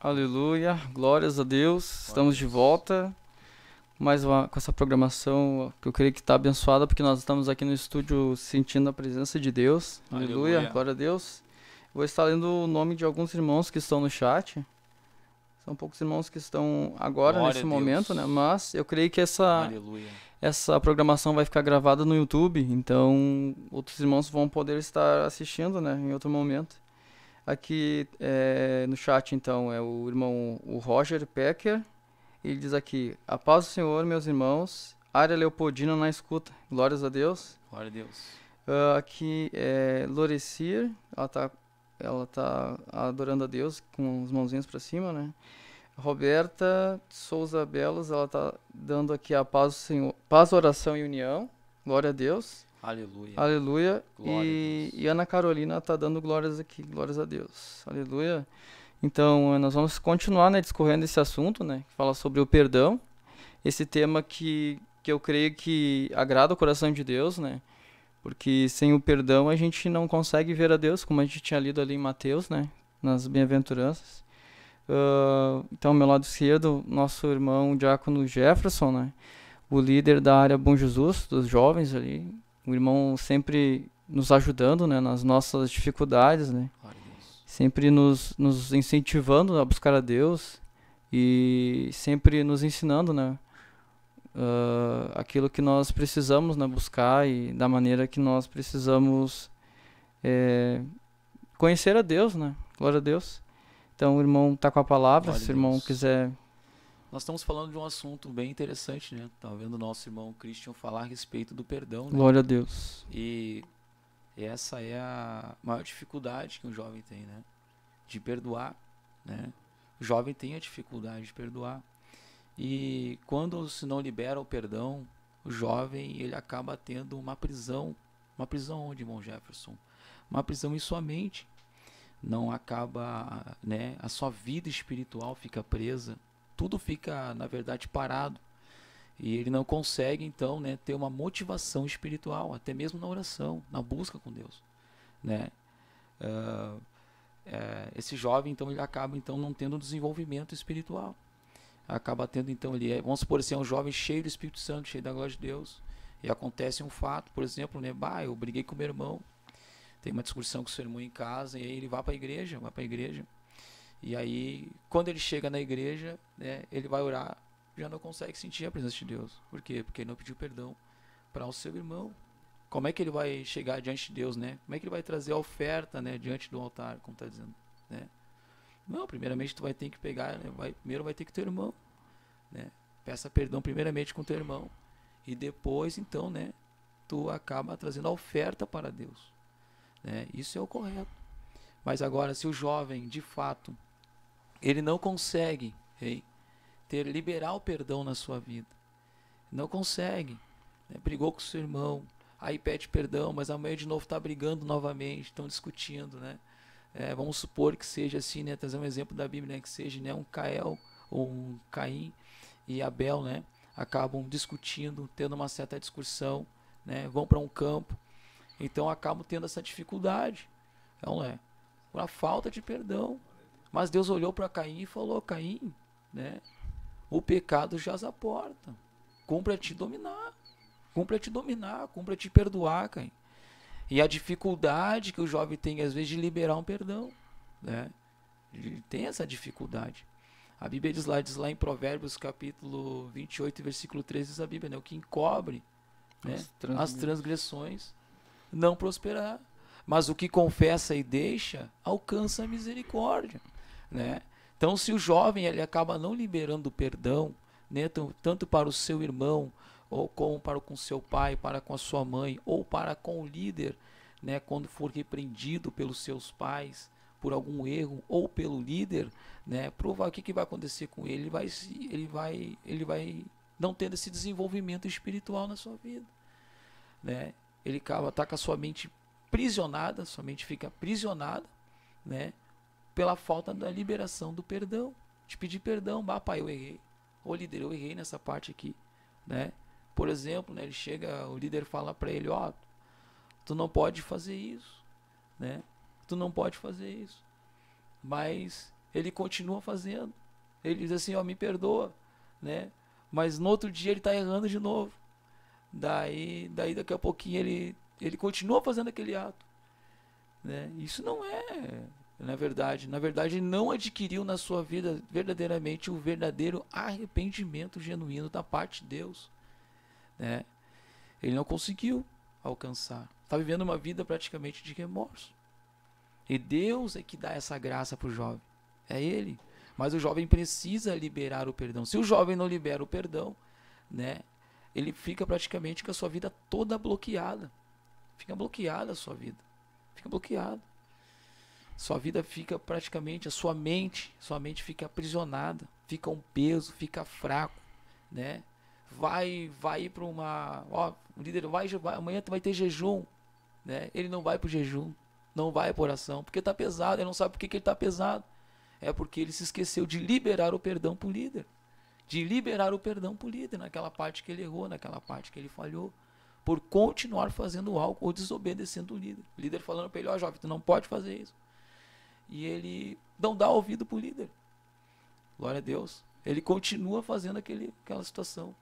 Aleluia, glórias a Deus. Estamos de volta. Mais uma, com essa programação que eu creio que está abençoada, porque nós estamos aqui no estúdio sentindo a presença de Deus. Aleluia, Aleluia. glória a Deus. Vou estar lendo o nome de alguns irmãos que estão no chat. São poucos irmãos que estão agora Glória nesse momento, né? Mas eu creio que essa, Aleluia. essa programação vai ficar gravada no YouTube, então outros irmãos vão poder estar assistindo, né, em outro momento. Aqui é, no chat, então, é o irmão o Roger Pecker. Ele diz aqui: A paz do Senhor, meus irmãos. Área Leopoldina na escuta. Glórias a Deus. Glória a Deus. Ah, aqui é Lorecir. Ela tá, ela tá adorando a Deus com as mãozinhas para cima, né? Roberta Souza Belos, ela tá dando aqui a paz do Senhor, paz, oração e união. Glória a Deus. Aleluia. Aleluia. E, e Ana Carolina tá dando glórias aqui. Glórias a Deus. Aleluia. Então, nós vamos continuar, né, discorrendo esse assunto, né, que fala sobre o perdão. Esse tema que, que eu creio que agrada o coração de Deus, né? Porque sem o perdão a gente não consegue ver a Deus, como a gente tinha lido ali em Mateus, né? Nas bem-aventuranças. Ah, então, ao meu lado esquerdo, nosso irmão Diácono Jefferson, né? O líder da área Bom Jesus, dos jovens ali. O irmão sempre nos ajudando, né? Nas nossas dificuldades, né? Sempre nos, nos incentivando a buscar a Deus e sempre nos ensinando, né? ah, aquilo que nós precisamos né, buscar e da maneira que nós precisamos eh, conhecer a Deus, né? Glória a Deus. Então o irmão tá com a palavra, Glória se o irmão Deus. quiser. Nós estamos falando de um assunto bem interessante, né? Tá vendo o nosso irmão Christian falar a respeito do perdão, né? Glória a Deus. E essa é a maior dificuldade que um jovem tem, né? De perdoar, né? O jovem tem a dificuldade de perdoar. E quando se não libera o perdão, o jovem ele acaba tendo uma prisão. Uma prisão onde, irmão Jefferson? Uma prisão em sua mente. Não acaba, né? A sua vida espiritual fica presa. Tudo fica, na verdade, parado. E ele não consegue, então, né, ter uma motivação espiritual, até mesmo na oração, na busca com Deus, né? Ah, é, esse jovem, então, ele acaba, então, não tendo um desenvolvimento espiritual. Acaba tendo, então, ele é, vamos supor assim, é um jovem cheio do Espírito Santo, cheio da glória de Deus. E acontece um fato, por exemplo, né, bah, eu briguei com meu irmão, tem uma discussão com seu irmão em casa, e aí ele vai para a igreja, vai para a igreja. E aí, quando ele chega na igreja, né, ele vai orar, já não consegue sentir a presença de Deus. Por quê? Porque ele não pediu perdão para o seu irmão. Como é que ele vai chegar diante de Deus, né? Como é que ele vai trazer a oferta, né, diante do altar, como está dizendo, né? Não, primeiramente tu vai ter que pegar, né, vai, primeiro vai ter que teu irmão, né? Peça perdão primeiramente com teu irmão e depois, então, né, tu acaba trazendo a oferta para Deus, né? Isso é o correto. Mas agora, se o jovem, de fato, ele não consegue, ei, ter liberar o perdão na sua vida. Não consegue. né? Brigou com seu irmão, aí pede perdão, mas amanhã de novo está brigando novamente, estão discutindo, né? É, vamos supor que seja assim, né? Trazer um exemplo da Bíblia, né? Que seja né? um Cael ou um Caim e Abel, né? Acabam discutindo, tendo uma certa discussão, né? Vão para um campo, então acabam tendo essa dificuldade, não é? Por a falta de perdão. Mas Deus olhou para Caim e falou: Caim, né? O pecado jaz a porta. Cumpre a te dominar. Cumpre a te dominar, cumpre a te perdoar, Caim. E a dificuldade que o jovem tem, às vezes, de liberar um perdão. Né? Ele tem essa dificuldade. A Bíblia diz lá, diz lá em Provérbios, capítulo 28, versículo 13, diz a Bíblia, né? O que encobre né? As as transgressões. transgressões não prosperará. Mas o que confessa e deixa, alcança a misericórdia. Né? Então, se o jovem ele acaba não liberando o perdão, né, tan- tanto para o seu irmão, ou como para com seu pai, para com a sua mãe, ou para com o líder, né, quando for repreendido pelos seus pais por algum erro, ou pelo líder, né, provar o que, que vai acontecer com ele, ele vai, ele vai, ele vai não tendo esse desenvolvimento espiritual na sua vida, né? Ele acaba tá com a sua mente prisionada, sua mente fica aprisionada, né? Pela falta da liberação do perdão. De pedir perdão, bah, pai, eu errei. Ô líder, eu errei nessa parte aqui, né? Por exemplo, né, ele chega, o líder fala para ele, ó, tu não pode fazer isso, né? Tu não pode fazer isso. Mas ele continua fazendo. Ele diz assim, ó, me perdoa, né? Mas no outro dia ele está errando de novo. Daí, daí daqui a pouquinho ele, ele continua fazendo aquele ato. Né? Isso não é, na verdade. Na verdade, não adquiriu na sua vida verdadeiramente o verdadeiro arrependimento genuíno da parte de Deus. Né? Ele não conseguiu alcançar. Está vivendo uma vida praticamente de remorso. E Deus é que dá essa graça para o jovem. É Ele. Mas o jovem precisa liberar o perdão. Se o jovem não libera o perdão, né, ele fica praticamente com a sua vida toda bloqueada. Fica bloqueada a sua vida. Fica bloqueada. Sua vida fica praticamente, a sua mente, sua mente fica aprisionada, fica um peso, fica fraco, né? Vai, vai para uma, ó, o líder vai, vai, amanhã vai ter jejum, né? Ele não vai para o jejum, não vai para oração, porque está pesado, ele não sabe por que, que ele está pesado é porque ele se esqueceu de liberar o perdão para o líder. De liberar o perdão para o líder naquela parte que ele errou, naquela parte que ele falhou. Por continuar fazendo algo ou desobedecendo o líder. O líder falando para ele: Ó, oh, jovem, tu não pode fazer isso. E ele não dá ouvido para o líder. Glória a Deus. Ele continua fazendo aquele, aquela situação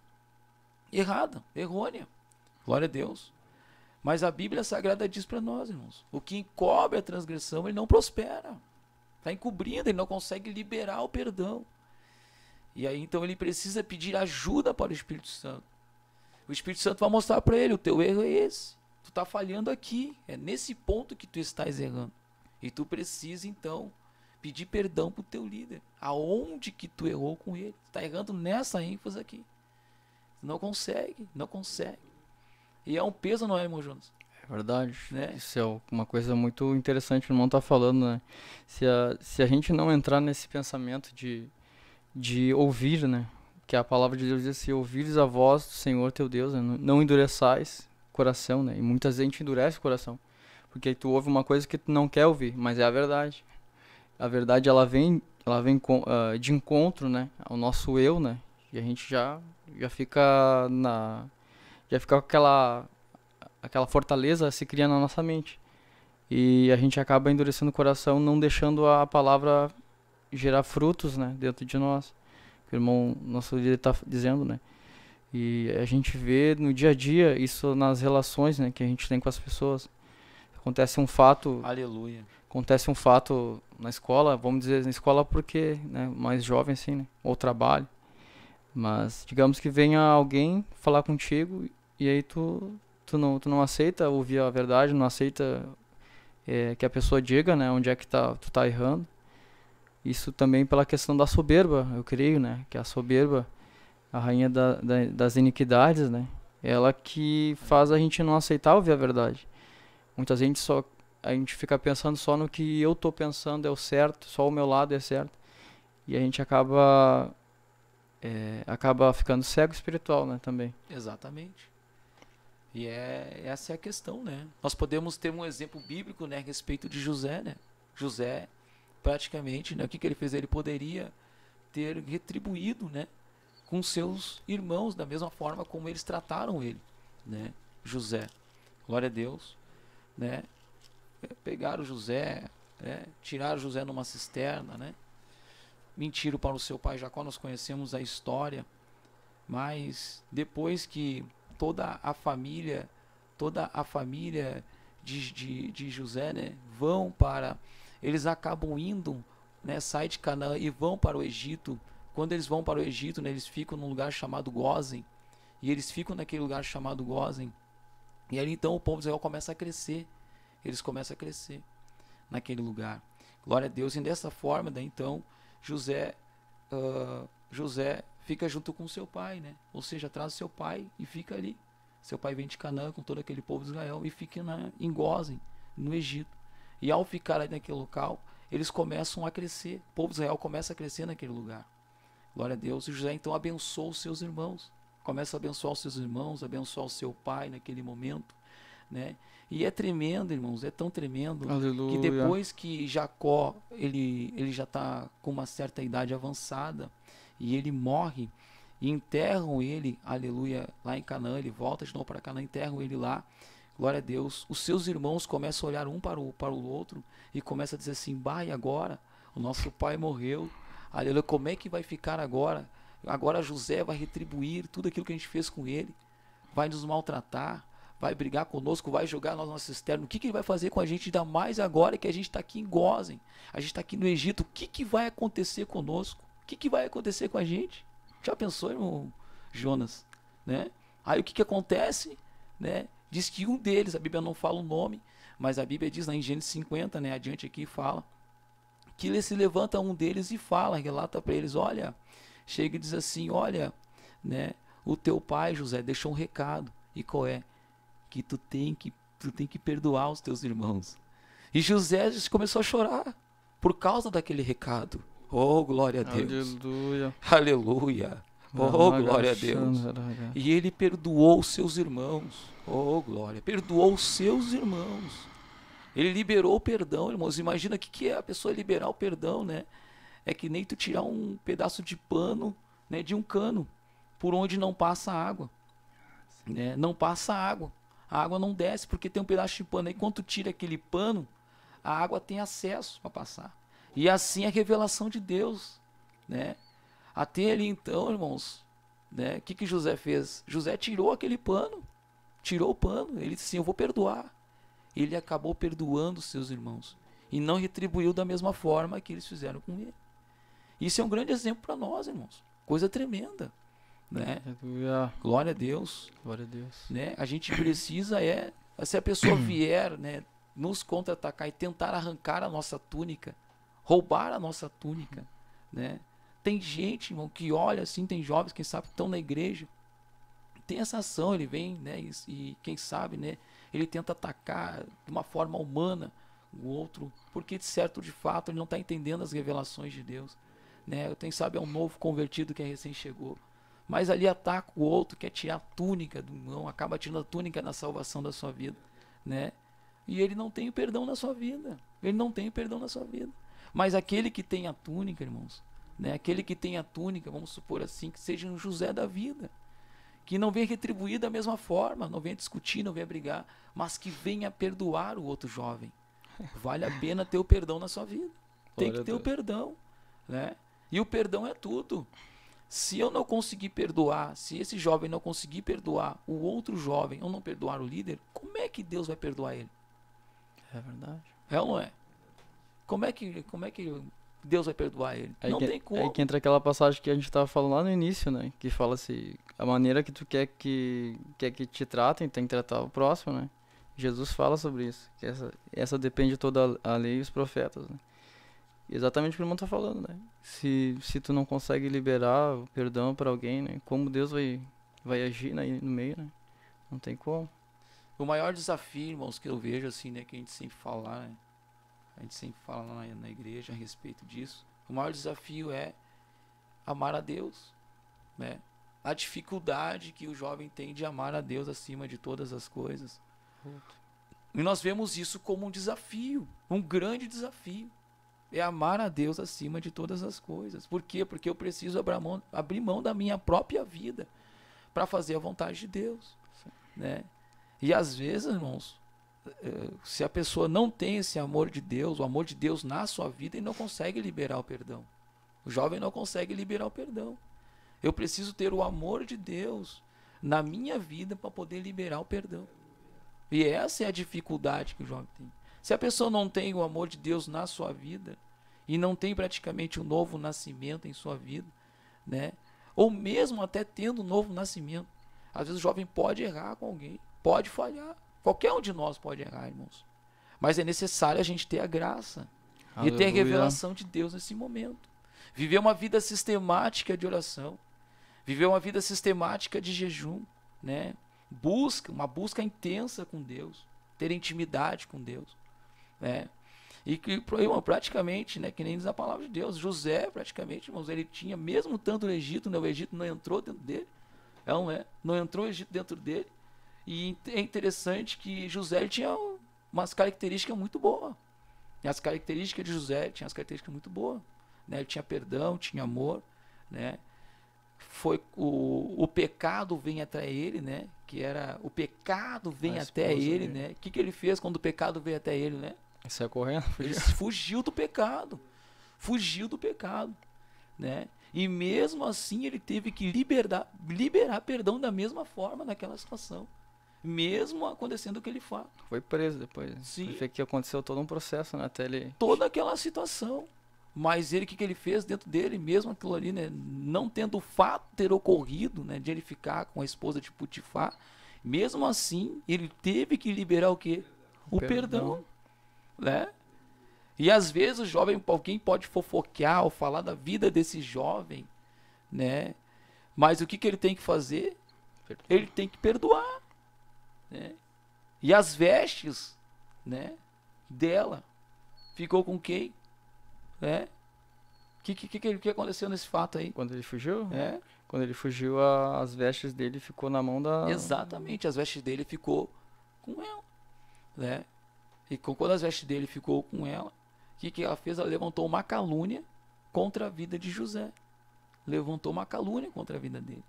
errada, errônea. Glória a Deus. Mas a Bíblia Sagrada diz para nós, irmãos: o que encobre a transgressão, ele não prospera. Está encobrindo, ele não consegue liberar o perdão. E aí então ele precisa pedir ajuda para o Espírito Santo. O Espírito Santo vai mostrar para ele: o teu erro é esse. Tu está falhando aqui. É nesse ponto que tu estás errando. E tu precisa então pedir perdão para o teu líder. Aonde que tu errou com ele? Está errando nessa ênfase aqui. Não consegue, não consegue. E é um peso, não é, irmão Jonas? É verdade. Né? Isso é uma coisa muito interessante que o irmão está falando, né? Se a, se a gente não entrar nesse pensamento de, de ouvir, né? Que a palavra de Deus diz assim, ouvires a voz do Senhor teu Deus, né? não endureçais o coração, né? E muitas vezes a gente endurece o coração. Porque tu ouve uma coisa que tu não quer ouvir, mas é a verdade. A verdade, ela vem, ela vem uh, de encontro, né? Ao nosso eu, né? E a gente já, já fica na... Já fica com aquela aquela fortaleza se cria na nossa mente. E a gente acaba endurecendo o coração, não deixando a palavra gerar frutos, né, dentro de nós. O irmão, nosso líder está dizendo, né? E a gente vê no dia a dia isso nas relações, né, que a gente tem com as pessoas. Acontece um fato. Aleluia. Acontece um fato na escola, vamos dizer na escola porque, né, mais jovem assim, né, ou trabalho. Mas digamos que venha alguém falar contigo e aí tu tu não, tu não aceita ouvir a verdade, não aceita é, que a pessoa diga, né, onde é que tá, tu tá errando. Isso também pela questão da soberba, eu creio, né, que a soberba, a rainha da, da, das iniquidades, né, ela que faz a gente não aceitar ouvir a verdade. Muita gente só a gente fica pensando só no que eu tô pensando é o certo, só o meu lado é certo. E a gente acaba é, acaba ficando cego espiritual, né, também. Exatamente. E é, essa é a questão, né? Nós podemos ter um exemplo bíblico, né, a respeito de José, né? José, praticamente, né, o que, que ele fez? Ele poderia ter retribuído, né, com seus irmãos da mesma forma como eles trataram ele, né? José, glória a Deus, né? Pegaram José, né? tiraram José numa cisterna, né? Mentiram para o seu pai Jacó, nós conhecemos a história, mas depois que toda a família, toda a família de, de, de José, né, vão para, eles acabam indo, né, saem de Canaã e vão para o Egito. Quando eles vão para o Egito, né, eles ficam num lugar chamado Gozen, e eles ficam naquele lugar chamado Gozen. E ali então o povo de Israel começa a crescer. Eles começam a crescer naquele lugar. Glória a Deus. E dessa forma, daí, então, José, uh, José fica junto com seu pai, né? Ou seja, traz seu pai e fica ali. Seu pai vem de Canaã com todo aquele povo de Israel e fica na, em Gozen, no Egito. E ao ficar ali naquele local, eles começam a crescer. O povo de Israel começa a crescer naquele lugar. Glória a Deus. E José então abençoa os seus irmãos. Começa a abençoar os seus irmãos, abençoar o seu pai naquele momento. Né? E é tremendo, irmãos, é tão tremendo Aleluia. que depois que Jacó ele, ele já está com uma certa idade avançada, e ele morre e enterram ele, aleluia, lá em Canaã, ele volta de novo para Canaã, enterram ele lá. Glória a Deus. Os seus irmãos começam a olhar um para o, para o outro e começam a dizer assim: "Bah, e agora? O nosso pai morreu. Aleluia. Como é que vai ficar agora? Agora José vai retribuir tudo aquilo que a gente fez com ele. Vai nos maltratar. Vai brigar conosco, vai jogar na nossa cisterna. O que, que ele vai fazer com a gente, ainda mais agora que a gente está aqui em Gozen? A gente está aqui no Egito. O que, que vai acontecer conosco? O que, que vai acontecer com a gente? Já pensou, irmão Jonas? Né? Aí o que, que acontece? Né? Diz que um deles, a Bíblia não fala o nome, mas a Bíblia diz lá em Gênesis 50, né, adiante aqui, fala que ele se levanta um deles e fala, relata para eles, olha, chega e diz assim, olha, né, o teu pai, José, deixou um recado. E qual é? Que tu tem que tu tem que perdoar os teus irmãos. E José começou a chorar por causa daquele recado. Oh, glória a Deus. Aleluia. Aleluia. Oh, glória a Deus. E ele perdoou os seus irmãos. Oh, glória. Perdoou os seus irmãos. Ele liberou o perdão, irmãos. Imagina o que, que é a pessoa liberar o perdão, né? É que nem tu tirar um pedaço de pano né, de um cano por onde não passa água. Né? Não passa água. A água não desce porque tem um pedaço de pano. Aí quando tu tira aquele pano, a água tem acesso para passar. E assim é a revelação de Deus. Né? Até ali então, irmãos, né? O que, que José fez? José tirou aquele pano. Tirou o pano. Ele disse assim, eu vou perdoar. Ele acabou perdoando seus irmãos. E não retribuiu da mesma forma que eles fizeram com ele. Isso é um grande exemplo para nós, irmãos. Coisa tremenda. Né? Aleluia. Glória a Deus. Glória a Deus. Né? A gente precisa é, se a pessoa vier, né, nos contra-atacar e tentar arrancar a nossa túnica, roubar a nossa túnica, né? Tem gente, irmão, que olha assim, tem jovens, quem sabe, que estão na igreja, tem essa ação, ele vem, né, e, e quem sabe, né, ele tenta atacar de uma forma humana o outro, porque de certo, de fato, ele não está entendendo as revelações de Deus, né? Quem sabe é um novo convertido que recém chegou, mas ali ataca o outro, quer tirar a túnica do irmão, acaba tirando a túnica na salvação da sua vida, né? E ele não tem o perdão na sua vida. Ele não tem o perdão na sua vida. Mas aquele que tem a túnica, irmãos, né? Aquele que tem a túnica, vamos supor assim, que seja um José da vida, que não venha retribuir da mesma forma, não venha discutir, não venha brigar, mas que venha perdoar o outro jovem. Vale a pena ter o perdão na sua vida. Tem Glória que ter o perdão, né? E o perdão é tudo. Se eu não conseguir perdoar, se esse jovem não conseguir perdoar o outro jovem, ou não perdoar o líder, como é que Deus vai perdoar ele? É verdade. É ou não é? Como é que, como é que Deus vai perdoar ele? Aí não que, tem como. Aí que entra aquela passagem que a gente tava falando lá no início, né? Que fala assim, a maneira que tu quer que, quer que te tratem, tem que tratar o próximo, né? Jesus fala sobre isso. Que essa, essa depende de toda a lei e os profetas, né? Exatamente o que o irmão tá falando, né? Se, se tu não consegue liberar o perdão para alguém, né? Como Deus vai, vai agir né, no meio, né? Não tem como. O maior desafio, irmãos, que eu vejo assim, né, que a gente sempre fala, né? A gente sempre fala lá na, na igreja a respeito disso. O maior desafio é amar a Deus, né? A dificuldade que o jovem tem de amar a Deus acima de todas as coisas. E nós vemos isso como um desafio, um grande desafio. É amar a Deus acima de todas as coisas. Por quê? Porque eu preciso abrir mão, abrir mão da minha própria vida para fazer a vontade de Deus, né? E às vezes, irmãos, eh, se a pessoa não tem esse amor de Deus, o amor de Deus na sua vida, ele não consegue liberar o perdão. O jovem não consegue liberar o perdão. Eu preciso ter o amor de Deus na minha vida para poder liberar o perdão. E essa é a dificuldade que o jovem tem. Se a pessoa não tem o amor de Deus na sua vida e não tem praticamente um novo nascimento em sua vida, né? Ou mesmo até tendo um novo nascimento, às vezes o jovem pode errar com alguém, pode falhar. Qualquer um de nós pode errar, irmãos. Mas é necessário a gente ter a graça e ter a Aleluia. revelação de Deus nesse momento. Viver uma vida sistemática de oração, viver uma vida sistemática de jejum, né? Busca, uma busca intensa com Deus, ter intimidade com Deus, né? E que irmão, praticamente, né, que nem diz a palavra de Deus, José praticamente, irmãos, ele tinha mesmo tanto o Egito, né, o Egito não entrou dentro dele, é, não é? Não entrou o Egito dentro dele. E é interessante que José tinha umas características muito boas. As características de José tinha as características muito boas, né? Ele tinha perdão, tinha amor, né? Foi o, o pecado vem até ele, né? Que era o pecado vem até ele, dele. né? O que, que ele fez quando o pecado veio até ele, né? Isso é correndo. Ele fugiu do pecado. fugiu do pecado, né? E mesmo assim ele teve que liberar, liberar perdão da mesma forma naquela situação. Mesmo acontecendo aquele fato. Foi preso depois. né? Sim. Fez que aconteceu todo um processo, né? Até ele. Toda aquela situação. Mas ele, o que, que ele fez dentro dele, mesmo aquilo ali, né? Não tendo o fato ter ocorrido, né? De ele ficar com a esposa de Putifar. Mesmo assim, ele teve que liberar o quê? O perdão. Perdão. Né? E às vezes o jovem, alguém pode fofoquear ou falar da vida desse jovem, né? Mas o que, que ele tem que fazer? Ele tem que perdoar, né? E as vestes, né? Dela ficou com quem? Né? Que, que, que, que aconteceu nesse fato aí? Quando ele fugiu? É, Quando ele fugiu, a- as vestes dele ficou na mão da. exatamente, as vestes dele ficou com ela, né? E com- quando as vestes dele ficou com ela, o que, que ela fez? Ela levantou uma calúnia contra a vida de José. Levantou uma calúnia contra a vida dele.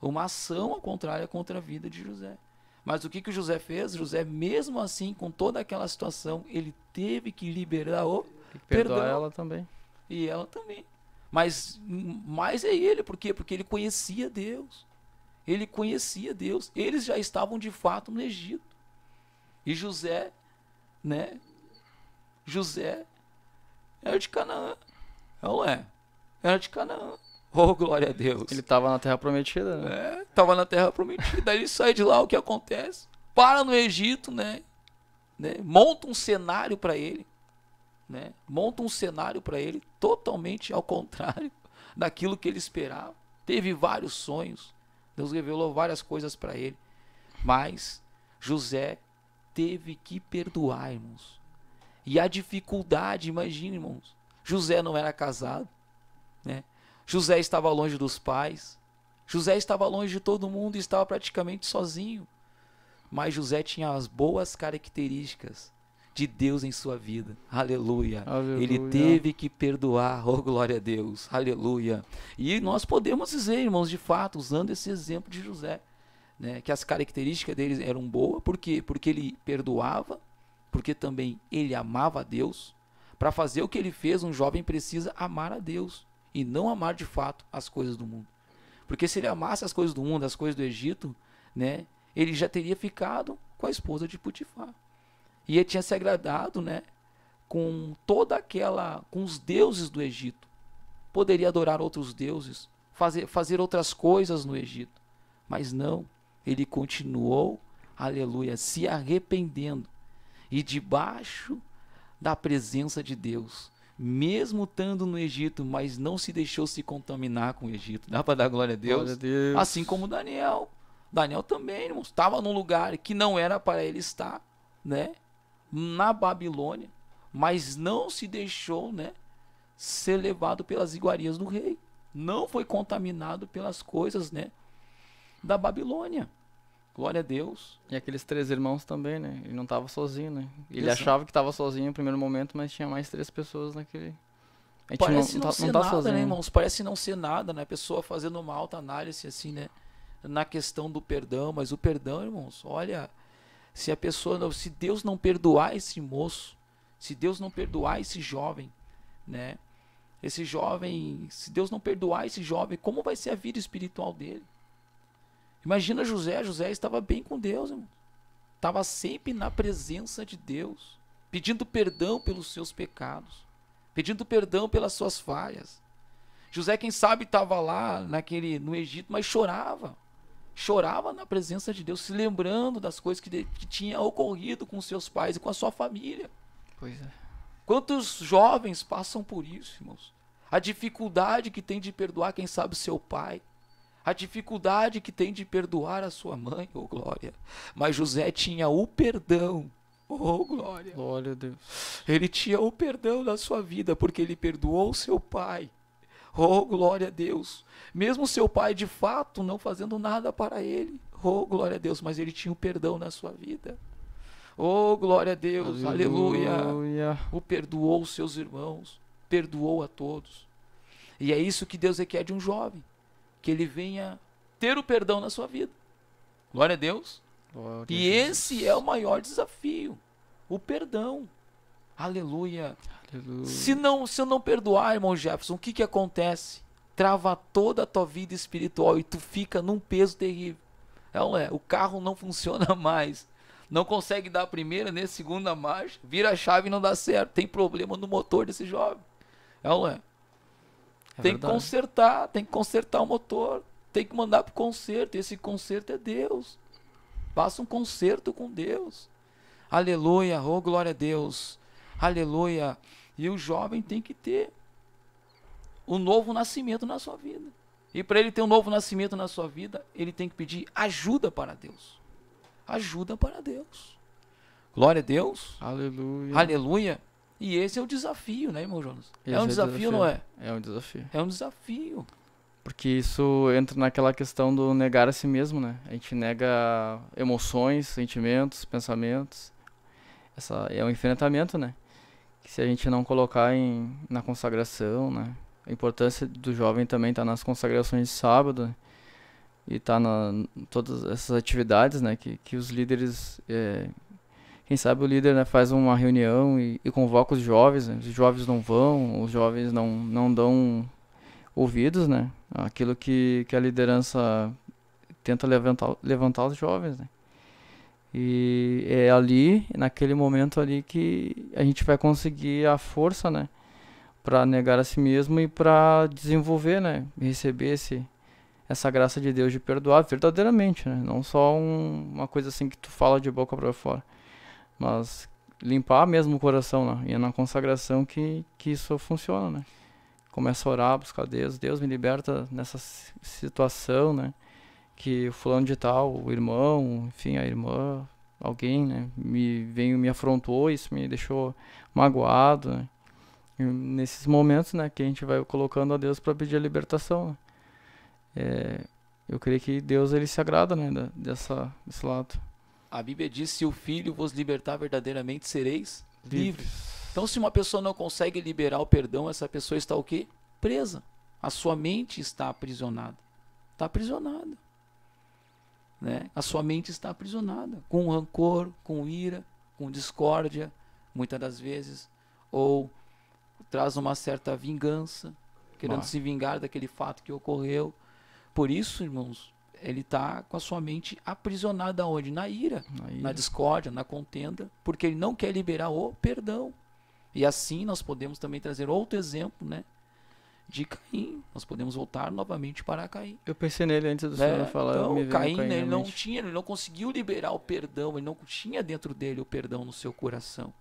Uma ação contrária contra a vida de José. Mas o que, que o José fez? José, mesmo assim, com toda aquela situação, ele teve que liberar o que perdoar perdão. ela também. e ela também. Mas mais é ele, por quê? Porque ele conhecia Deus. Ele conhecia Deus. Eles já estavam de fato no Egito. E José, né? José era de Canaã. Não é? Era de Canaã. Oh, glória a Deus. Ele tava na Terra Prometida, né? É, tava na terra prometida. Aí ele sai de lá, o que acontece? Para no Egito, né? né? Monta um cenário para ele, né? Monta um cenário para ele totalmente ao contrário daquilo que ele esperava. Teve vários sonhos. Deus revelou várias coisas para ele. Mas José teve que perdoar, irmãos. E a dificuldade, imagine, irmãos. José não era casado, né? José estava longe dos pais. José estava longe de todo mundo e estava praticamente sozinho. Mas José tinha as boas características de Deus em sua vida. Aleluia. Ele Aleluia. teve que perdoar. Oh, glória a Deus. Aleluia. E nós podemos dizer, irmãos, de fato, usando esse exemplo de José, né, que as características dele eram boas. Por quê? Porque ele perdoava, porque também ele amava a Deus. Para fazer o que ele fez, um jovem precisa amar a Deus e não amar de fato as coisas do mundo. Porque se ele amasse as coisas do mundo, as coisas do Egito, né, ele já teria ficado com a esposa de Putifar. E ele tinha se agradado, né, com toda aquela, com os deuses do Egito. Poderia adorar outros deuses, fazer, fazer outras coisas no Egito. Mas não, ele continuou, aleluia, se arrependendo. E debaixo da presença de Deus, mesmo estando no Egito, mas não se deixou se contaminar com o Egito. Dá para dar glória a Deus? Glória a Deus. Assim como Daniel. Daniel também, irmãos, estava num lugar que não era para ele estar, né? Na Babilônia, mas não se deixou, né? Ser levado pelas iguarias do rei. Não foi contaminado pelas coisas, né? Da Babilônia. Glória a Deus. E aqueles três irmãos também, né? Ele não tava sozinho, né? Ele Exato. achava que tava sozinho no primeiro momento, mas tinha mais três pessoas naquele. A gente Parece não, não, tá, ser não tá nada, sozinho. né, irmãos? Parece não ser nada, né? A pessoa fazendo uma alta análise, assim, né? Na questão do perdão, mas o perdão, irmãos, olha, se a pessoa, não, se Deus não perdoar esse moço, se Deus não perdoar esse jovem, né? Esse jovem, se Deus não perdoar esse jovem, como vai ser a vida espiritual dele? Imagina José, José estava bem com Deus, irmão. Estava sempre na presença de Deus, pedindo perdão pelos seus pecados, pedindo perdão pelas suas falhas. José, quem sabe, estava lá naquele no Egito, mas chorava. Chorava na presença de Deus, se lembrando das coisas que, de- que tinha ocorrido com seus pais e com a sua família. Pois é. Quantos jovens passam por isso, irmãos? A dificuldade que tem de perdoar, quem sabe, seu pai. A dificuldade que tem de perdoar a sua mãe, oh glória. Mas José tinha o perdão, oh glória. Glória a Deus. Ele tinha o perdão da sua vida, porque ele perdoou seu pai. Oh, glória a Deus. Mesmo seu pai, de fato, não fazendo nada para ele. Oh, glória a Deus, mas ele tinha o perdão na sua vida. Oh, glória a Deus. Aleluia. Aleluia. O perdoou os seus irmãos, perdoou a todos. E é isso que Deus requer de um jovem, que ele venha ter o perdão na sua vida. Glória a Deus. Glória a E Deus. esse é o maior desafio, o perdão. Aleluia. Aleluia. Se não, se eu não perdoar, irmão Jefferson, o que que acontece? Trava toda a tua vida espiritual e tu fica num peso terrível. É, não é? O carro não funciona mais. Não consegue dar a primeira nem a segunda marcha. Vira a chave e não dá certo. Tem problema no motor desse jovem. É, não é? É tem que consertar, tem que consertar o motor, tem que mandar pro conserto. Esse conserto é Deus. Faça um conserto com Deus. Aleluia, oh glória a Deus. Aleluia. E o jovem tem que ter um novo nascimento na sua vida. E para ele ter um novo nascimento na sua vida, ele tem que pedir ajuda para Deus. Ajuda para Deus. Glória a Deus. Aleluia. Aleluia. E esse é o desafio, né, irmão Jonas? Esse é um o desafio, não é? É um desafio. É um desafio. Porque isso entra naquela questão do negar a si mesmo, né? A gente nega emoções, sentimentos, pensamentos. Essa é um enfrentamento, né? Que se a gente não colocar em, na consagração, né? A importância do jovem também tá nas consagrações de sábado né? e tá na em todas essas atividades, né? Que, que os líderes, é, quem sabe o líder né, faz uma reunião e, e convoca os jovens, né? os jovens não vão, os jovens não, não dão ouvidos, né? Aquilo que, que a liderança tenta levantar, levantar os jovens, né? E é ali, naquele momento ali, que a gente vai conseguir a força, né? Para negar a si mesmo e para desenvolver, né? Receber esse, essa graça de Deus de perdoar verdadeiramente, né? Não só um- uma coisa assim que tu fala de boca para fora, mas limpar mesmo o coração, né? E é na consagração que, que isso funciona, né? Começa a orar, buscar Deus, Deus me liberta nessa si- situação, né? Que o fulano de tal, o irmão, enfim, a irmã, alguém, né? Me veio, me afrontou, isso me deixou magoado, né? Nesses momentos, né? Que a gente vai colocando a Deus para pedir a libertação, né? É, eu creio que Deus, ele se agrada, né? dessa, desse lado. A Bíblia diz: se o Filho vos libertar verdadeiramente, sereis livres. Então, se uma pessoa não consegue liberar o perdão, essa pessoa está o quê? Presa. A sua mente está aprisionada. Está aprisionada. Né? A sua mente está aprisionada. Com rancor, com ira, com discórdia, muitas das vezes. Ou traz uma certa vingança, querendo Ah. se vingar daquele fato que ocorreu. Por isso, irmãos, ele está com a sua mente aprisionada onde? Na ira Aí, na discórdia, na contenda, porque ele não quer liberar o perdão. E assim nós podemos também trazer outro exemplo, né? De Caim. Nós podemos voltar novamente para Caim. eu pensei nele antes do né? senhor falar. então, Caim, Caim né, na ele não tinha, ele não conseguiu liberar o perdão, ele não tinha dentro dele o perdão no seu coração,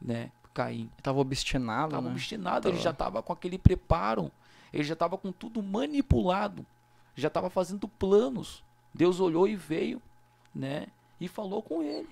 né? Caim Tava obstinado, estava né? obstinado, ele Tava. já estava com aquele preparo, ele já estava com tudo manipulado, já estava fazendo planos. Deus olhou e veio, né? E falou com ele.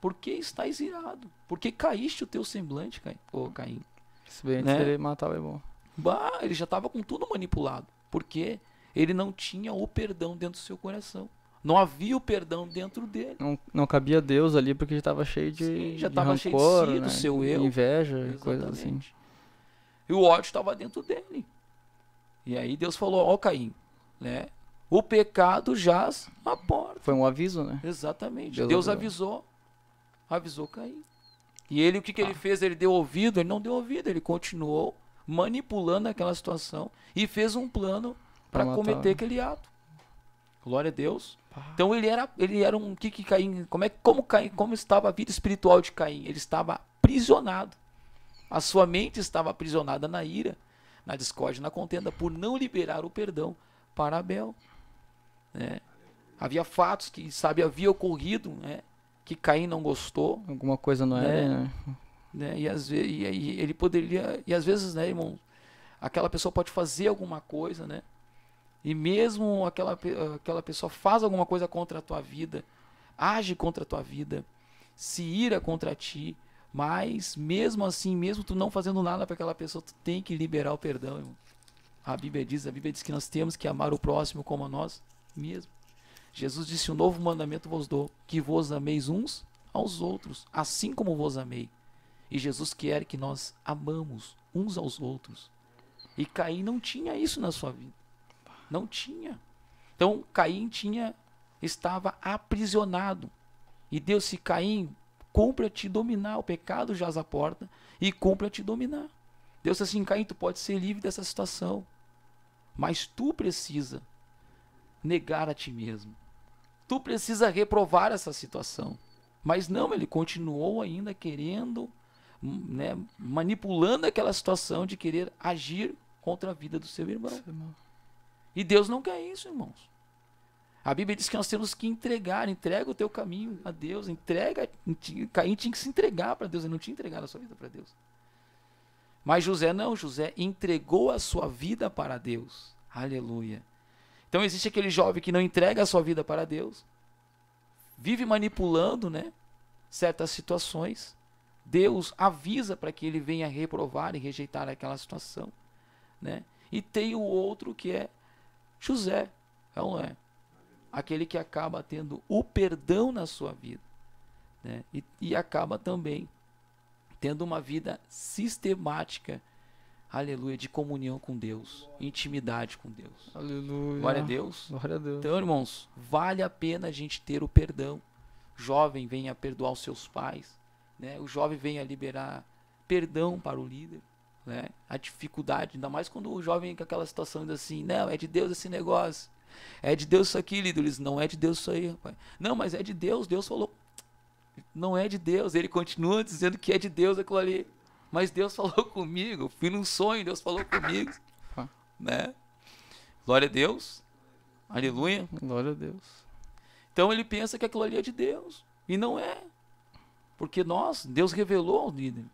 Por que estás irado? Por que caíste o teu semblante, Caim? Ô, Caim? Se bem né? dele matar o irmão. Bah, ele já estava com tudo manipulado. Porque ele não tinha o perdão dentro do seu coração. Não havia o perdão dentro dele. Não, não cabia Deus ali porque já tava cheio de, Sim, já de tava cheio de si, do né? seu eu. Inveja, e coisas assim. Exatamente. E o ódio estava dentro dele. E aí Deus falou: Ó, Caim, né? O pecado jaz à porta. Foi um aviso, né? Exatamente. Deus Deus, avisou. avisou. Caim. E ele, o que, que ele fez? Ele deu ouvido? Ele não deu ouvido. Ele continuou manipulando aquela situação e fez um plano para cometer aquele ato. Glória a Deus. Então ele era, ele era um que, que Caim, como é como Caim, como estava a vida espiritual de Caim? Ele estava aprisionado. A sua mente estava aprisionada na ira, na discórdia, na contenda por não liberar o perdão para Abel. né? Havia fatos que, sabe, havia ocorrido, né, que Caim não gostou, Alguma coisa não Né? né? né? E às vezes e, aí ele poderia e às vezes, né, irmão, aquela pessoa pode fazer alguma coisa, né? E mesmo aquela aquela pessoa faz alguma coisa contra a tua vida, age contra a tua vida, se ira contra ti, mas mesmo assim, mesmo tu não fazendo nada para aquela pessoa, tu tem que liberar o perdão, irmão. A Bíblia diz, a Bíblia diz que nós temos que amar o próximo como a nós mesmos. Jesus disse: "Um novo mandamento vos dou, que vos ameis uns aos outros, assim como vos amei." E Jesus quer que nós amamos uns aos outros. E Caim não tinha isso na sua vida. Não tinha. Então Caim tinha estava aprisionado. E Deus se Caim cumpre a te dominar. O pecado jaz a porta e cumpre a te dominar. Deus disse assim, Caim, tu pode ser livre dessa situação. Mas tu precisa negar a ti mesmo. Tu precisa reprovar essa situação. Mas não, ele continuou ainda querendo, né, manipulando aquela situação de querer agir contra a vida do seu irmão. E Deus não quer isso, irmãos. A Bíblia diz que nós temos que entregar, entrega o teu caminho a Deus, entrega, Caim tinha que se entregar para Deus, ele não tinha entregado a sua vida para Deus. Mas José não, José entregou a sua vida para Deus. Aleluia. Então existe aquele jovem que não entrega a sua vida para Deus, vive manipulando, né, certas situações. Deus avisa para que ele venha reprovar e rejeitar aquela situação, né? E tem o outro que é José, é não é? Aquele que acaba tendo o perdão na sua vida, né? E, e acaba também tendo uma vida sistemática, aleluia, de comunhão com Deus, intimidade com Deus. Aleluia. Glória a Deus. Glória a Deus. Então, irmãos, vale a pena a gente ter o perdão. Jovem venha perdoar os seus pais, né? O jovem venha liberar perdão para o líder, né? A dificuldade, ainda mais quando o jovem com aquela situação assim, não, é de Deus esse negócio. É de Deus isso aqui, líderes, não é de Deus isso aí, rapaz. Não, mas é de Deus, Deus falou. Não é de Deus, ele continua dizendo que é de Deus aquilo ali. Mas Deus falou comigo, fui num sonho, Deus falou comigo, né? Glória a Deus. Aleluia. Glória a Deus. Então ele pensa que aquilo ali é de Deus. E não é. Porque nós, Deus revelou ao líder.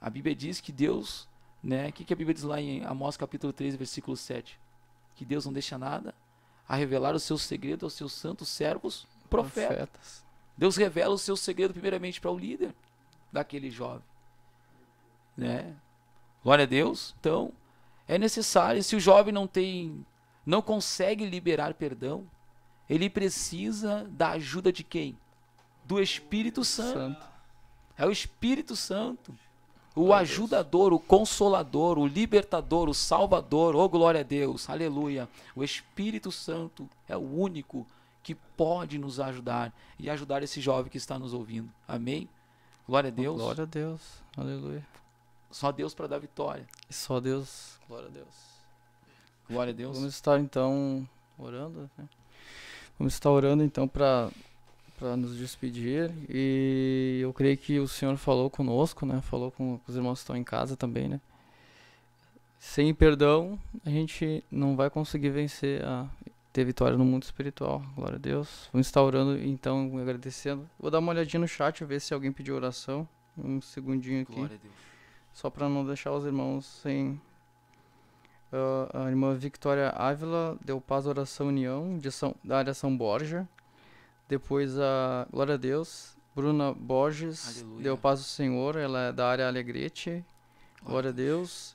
A Bíblia diz que Deus, né? O que, que a Bíblia diz lá em Amós capítulo 3, versículo 7? Que Deus não deixa nada a revelar os seus segredos aos seus santos servos profetas. Profetas. Deus revela o seu segredo primeiramente para o líder daquele jovem. Né? Glória a Deus. Então, é necessário, se o jovem não tem não consegue liberar perdão, ele precisa da ajuda de quem? Do Espírito Santo. Santo. É o Espírito Santo. O ajudador, o consolador, o libertador, o salvador. Oh, glória a Deus. Aleluia. O Espírito Santo é o único que pode nos ajudar e ajudar esse jovem que está nos ouvindo. Amém? Glória a Deus. Glória a Deus. Aleluia. Só Deus para dar vitória. Só Deus. Glória a Deus. Glória a Deus. Vamos estar então orando. né? Vamos estar orando então para para nos despedir e eu creio que o Senhor falou conosco, né? Falou com, com os irmãos que estão em casa também, né? Sem perdão, a gente não vai conseguir vencer a ter vitória no mundo espiritual. Glória a Deus. Vamos estar orando então, agradecendo. Vou dar uma olhadinha no chat ver se alguém pediu oração. Um segundinho aqui. Glória a Deus. Só para não deixar os irmãos sem. Ah, a irmã Victoria Ávila deu paz oração união de São, da área São Borja. Depois a Glória a Deus. Bruna Borges Aleluia. deu paz do Senhor, ela é da área Alegrete. Glória a Deus.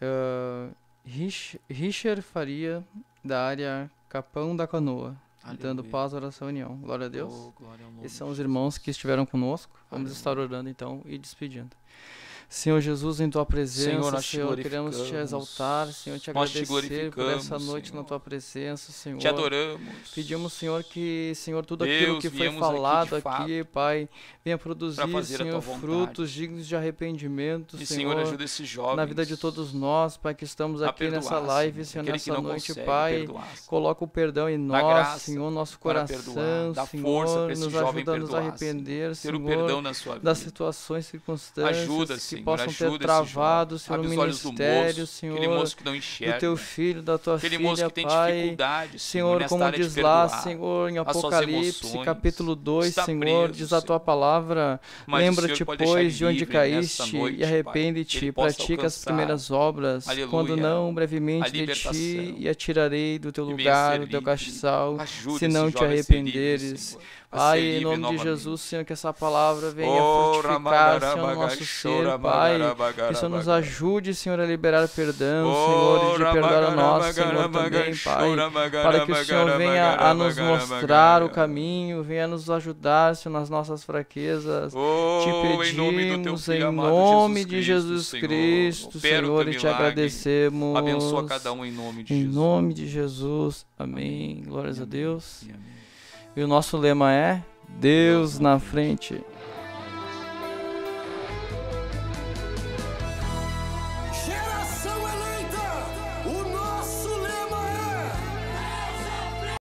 Ah, Rich- Richard Faria da área Capão da Canoa. Dando Aleluia. paz oração união. Glória a Deus. Oh, glória Esses são os irmãos que estiveram conosco. Vamos Aleluia. estar orando então e despedindo. Senhor Jesus, em tua presença, Senhor, Senhor, nós te queremos te exaltar, Senhor, te Nós te agradecer por essa noite Senhor. na tua presença, Senhor. Te adoramos. Pedimos, Senhor, que, Senhor, tudo aquilo Deus, que foi aqui, falado de aqui, Pai, venha produzir, Senhor, frutos dignos de arrependimento, E, Senhor, Senhor, ajuda esses jovens. na vida de todos nós, Pai, que estamos aqui nessa perdoar, live, Senhor. Senhor, nessa noite, Pai. perdoar, Senhor. Coloca o perdão em nós, graça Senhor, nosso coração, perdoar. Senhor, nos ajuda a nos arrepender, Senhor, das situações, circunstâncias Ajuda, Senhor, possam ter travado. Senhor, Abre o ministério, moço, Senhor, não do enxerga. teu filho, da tua filha, Pai. Senhor, como diz lá. Senhor, em Apocalipse, emoções. capítulo 2, Está Senhor, preso, diz a tua palavra, lembra-te, pois, de onde caíste noite, e arrepende-te, pratica as primeiras obras, Aleluia. quando não, brevemente de ti, e atirarei do teu lugar, do teu castiçal, se não te arrependeres. Pai, em nome de novamente. Jesus, Senhor, que essa palavra venha Oh, frutificar, Senhor, no nosso ser, Pai. Que o Senhor nos ajude, Senhor, a liberar perdão, Senhor, e de perdoar a nós, Senhor, também, Pai. Para que o Senhor venha a nos mostrar o caminho, venha nos ajudar, Senhor, nas nossas fraquezas. Te Oh, em pedimos filho em nome de Jesus. Cristo, Senhor, e te agradecemos. Abençoa cada um em nome de Em Jesus. nome de Jesus. Amém. Glórias a. Deus. Amém. E o nosso lema é Deus na frente.